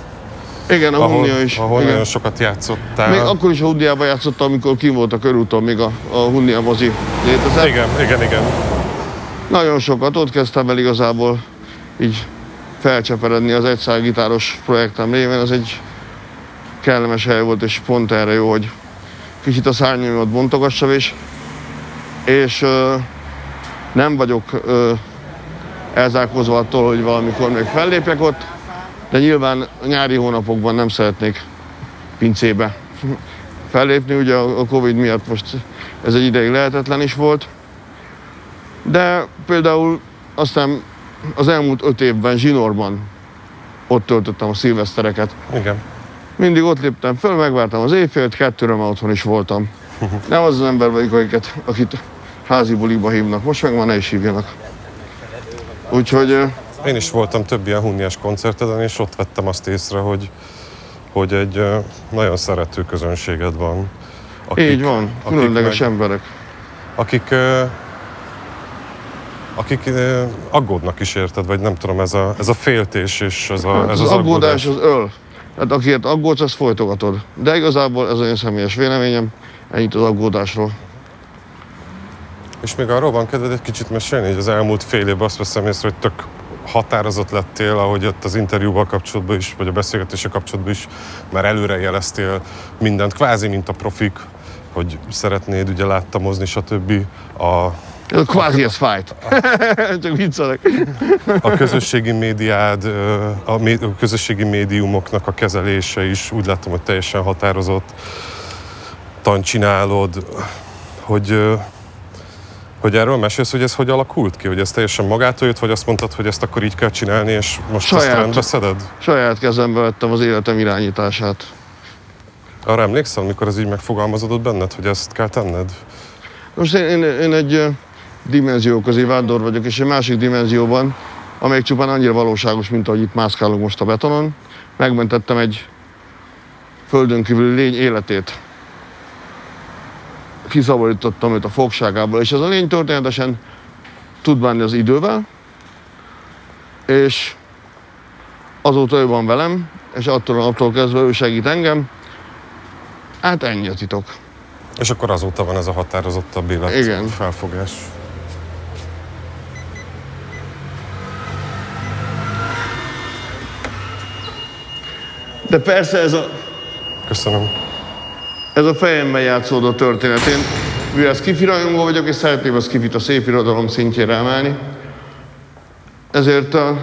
Igen, a ahol, Hunnia is. ahol igen. nagyon sokat játszottál. Még akkor is a Hunniában játszottam, amikor kim volt a körúton, még a, a Hunnia mozi létezett. Igen, igen, igen. Nagyon sokat, ott kezdtem el igazából így felcseperedni az egyszágitáros projektem révén. Ez egy kellemes hely volt, és pont erre jó, hogy kicsit a szárnyaimat bontogassam, és, és ö, nem vagyok ö, elzárkózva attól, hogy valamikor még fellépjek ott, de nyilván nyári hónapokban nem szeretnék pincébe fellépni, ugye a Covid miatt most ez egy ideig lehetetlen is volt. De például aztán az elmúlt öt évben Zsinorban ott töltöttem a szilvesztereket. Igen. Mindig ott léptem föl, megvártam az éjfélt, kettőre már otthon is voltam. Nem az az ember vagyok, akiket, akit házi buliba hívnak. Most meg már ne is hívjanak. Úgyhogy Én is voltam több ilyen hunniás koncerteden, és ott vettem azt észre, hogy, hogy egy nagyon szerető közönséged van. Akik, így van, különleges meg- emberek. akik, akik aggódnak is érted, vagy nem tudom, ez a, ez a féltés és ez, a, ez az, az, az aggódás az öl. Tehát akiért aggódsz, azt folytogatod. De igazából ez az én személyes véleményem, ennyit az aggódásról. És még arról van kedved egy kicsit mesélni, hogy az elmúlt fél évben azt veszem észre, hogy tök határozott lettél, ahogy ott az interjúval kapcsolatban is, vagy a beszélgetése kapcsolatban is, már előre jeleztél mindent, kvázi mint a profik, hogy szeretnéd ugye láttamozni, stb. A, kvázi ez fájt. Csak viccelek. a közösségi médiád, a, mé, a közösségi médiumoknak a kezelése is úgy látom, hogy teljesen határozott. Tan csinálod, hogy, hogy erről mesélsz, hogy ez hogy alakult ki? Hogy ez teljesen magától jött, vagy azt mondtad, hogy ezt akkor így kell csinálni, és most Saját. ezt rendbe szeded? Saját kezembe vettem az életem irányítását. Arra emlékszel, amikor ez így megfogalmazódott benned, hogy ezt kell tenned? Most én, én, én egy dimenzió közé vándor vagyok, és egy másik dimenzióban, amelyik csupán annyira valóságos, mint ahogy itt mászkálunk most a betonon, megmentettem egy földön kívüli lény életét. Kiszabadítottam őt a fogságából, és ez a lény történetesen tud bánni az idővel, és azóta ő van velem, és attól a naptól kezdve ő segít engem. Hát ennyi a titok. És akkor azóta van ez a határozottabb élet Igen. felfogás. De persze ez a, Köszönöm. ez a fejemben játszódó történet. Én mivel skifi rajongó vagyok, és szeretném a skifit a szép irodalom szintjére emelni. Ezért a,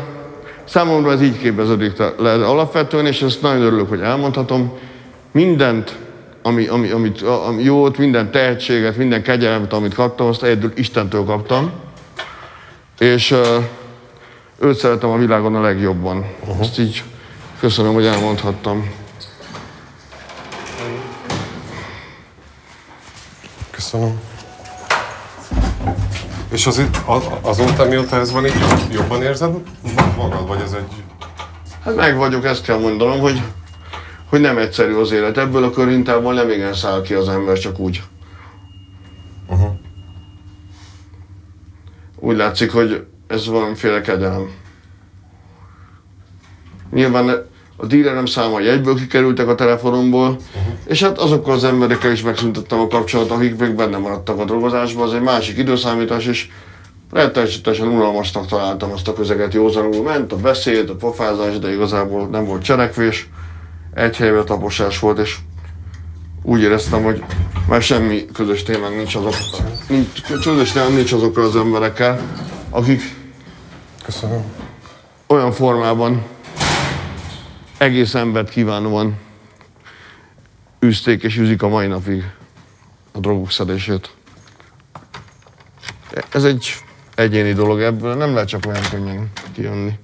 számomra ez így képeződik le alapvetően, és ezt nagyon örülök, hogy elmondhatom. Mindent, ami, ami, amit, ami jót, minden tehetséget, minden kegyelmet, amit kaptam, azt egyedül Istentől kaptam. És uh, őt szeretem a világon a legjobban. Uh-huh. Ezt így köszönöm, hogy elmondhattam. Köszönöm. És az, azóta, mióta ez van, így jobban érzed magad, vagy ez egy... Hát meg vagyok, ezt kell mondanom, hogy, hogy nem egyszerű az élet. Ebből a körintából nem igen száll ki az ember, csak úgy. Uh-huh. Úgy látszik, hogy ez valamiféle kegyelem. Nyilván a dílerem száma egyből kikerültek a telefonomból, uh-huh. és hát azokkal az emberekkel is megszüntettem a kapcsolatot, akik még benne maradtak a drogozásban. Az egy másik időszámítás, és rettenetesen unalmasnak találtam azt a közeget, józanul ment a beszéd, a pofázás, de igazából nem volt cselekvés, egy helyben taposás volt, és úgy éreztem, hogy már semmi közös témánk nincs azokkal, nincs, közös témánk nincs azokkal az emberekkel, akik Köszönöm. olyan formában egész embert kívánóan üzték és üzik a mai napig a drogok szedését. Ez egy egyéni dolog, ebből nem lehet csak olyan könnyen kijönni.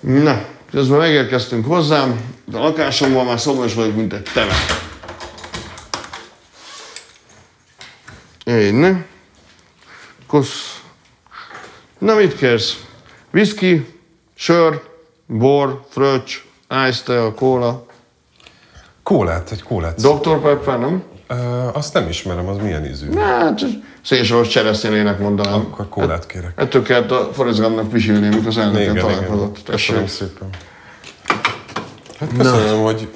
Na, közben megérkeztünk hozzám, de a lakásomban már szomjas vagyok, mint egy temet. Én, ne? Kosz. Na, mit kérsz? Whisky, Sör, bor, fröccs, ice a kóla. Kólát, egy kólát. Dr. Pepper, nem? Ö, azt nem ismerem, az milyen ízű? Hát, szénsavas cseresznyélének mondanám. Akkor kólát kérek. Ettől kellett a Forrest Gumpnak pisilni, amikor az elnöken találkozott. Köszönöm szépen. Hát köszönöm, hogy,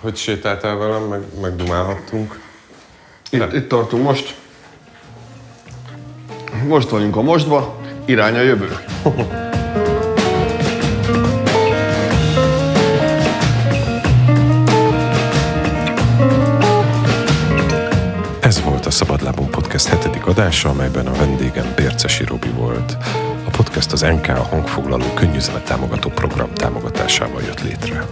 hogy sétáltál velem, meg, megdumálhattunk. Itt, itt tartunk most. Most vagyunk a mostba, irány a jövő. Ez volt a Szabadlábon Podcast hetedik adása, amelyben a vendégem Bércesi Robi volt. A podcast az NK a hangfoglaló könnyűzenet támogató program támogatásával jött létre.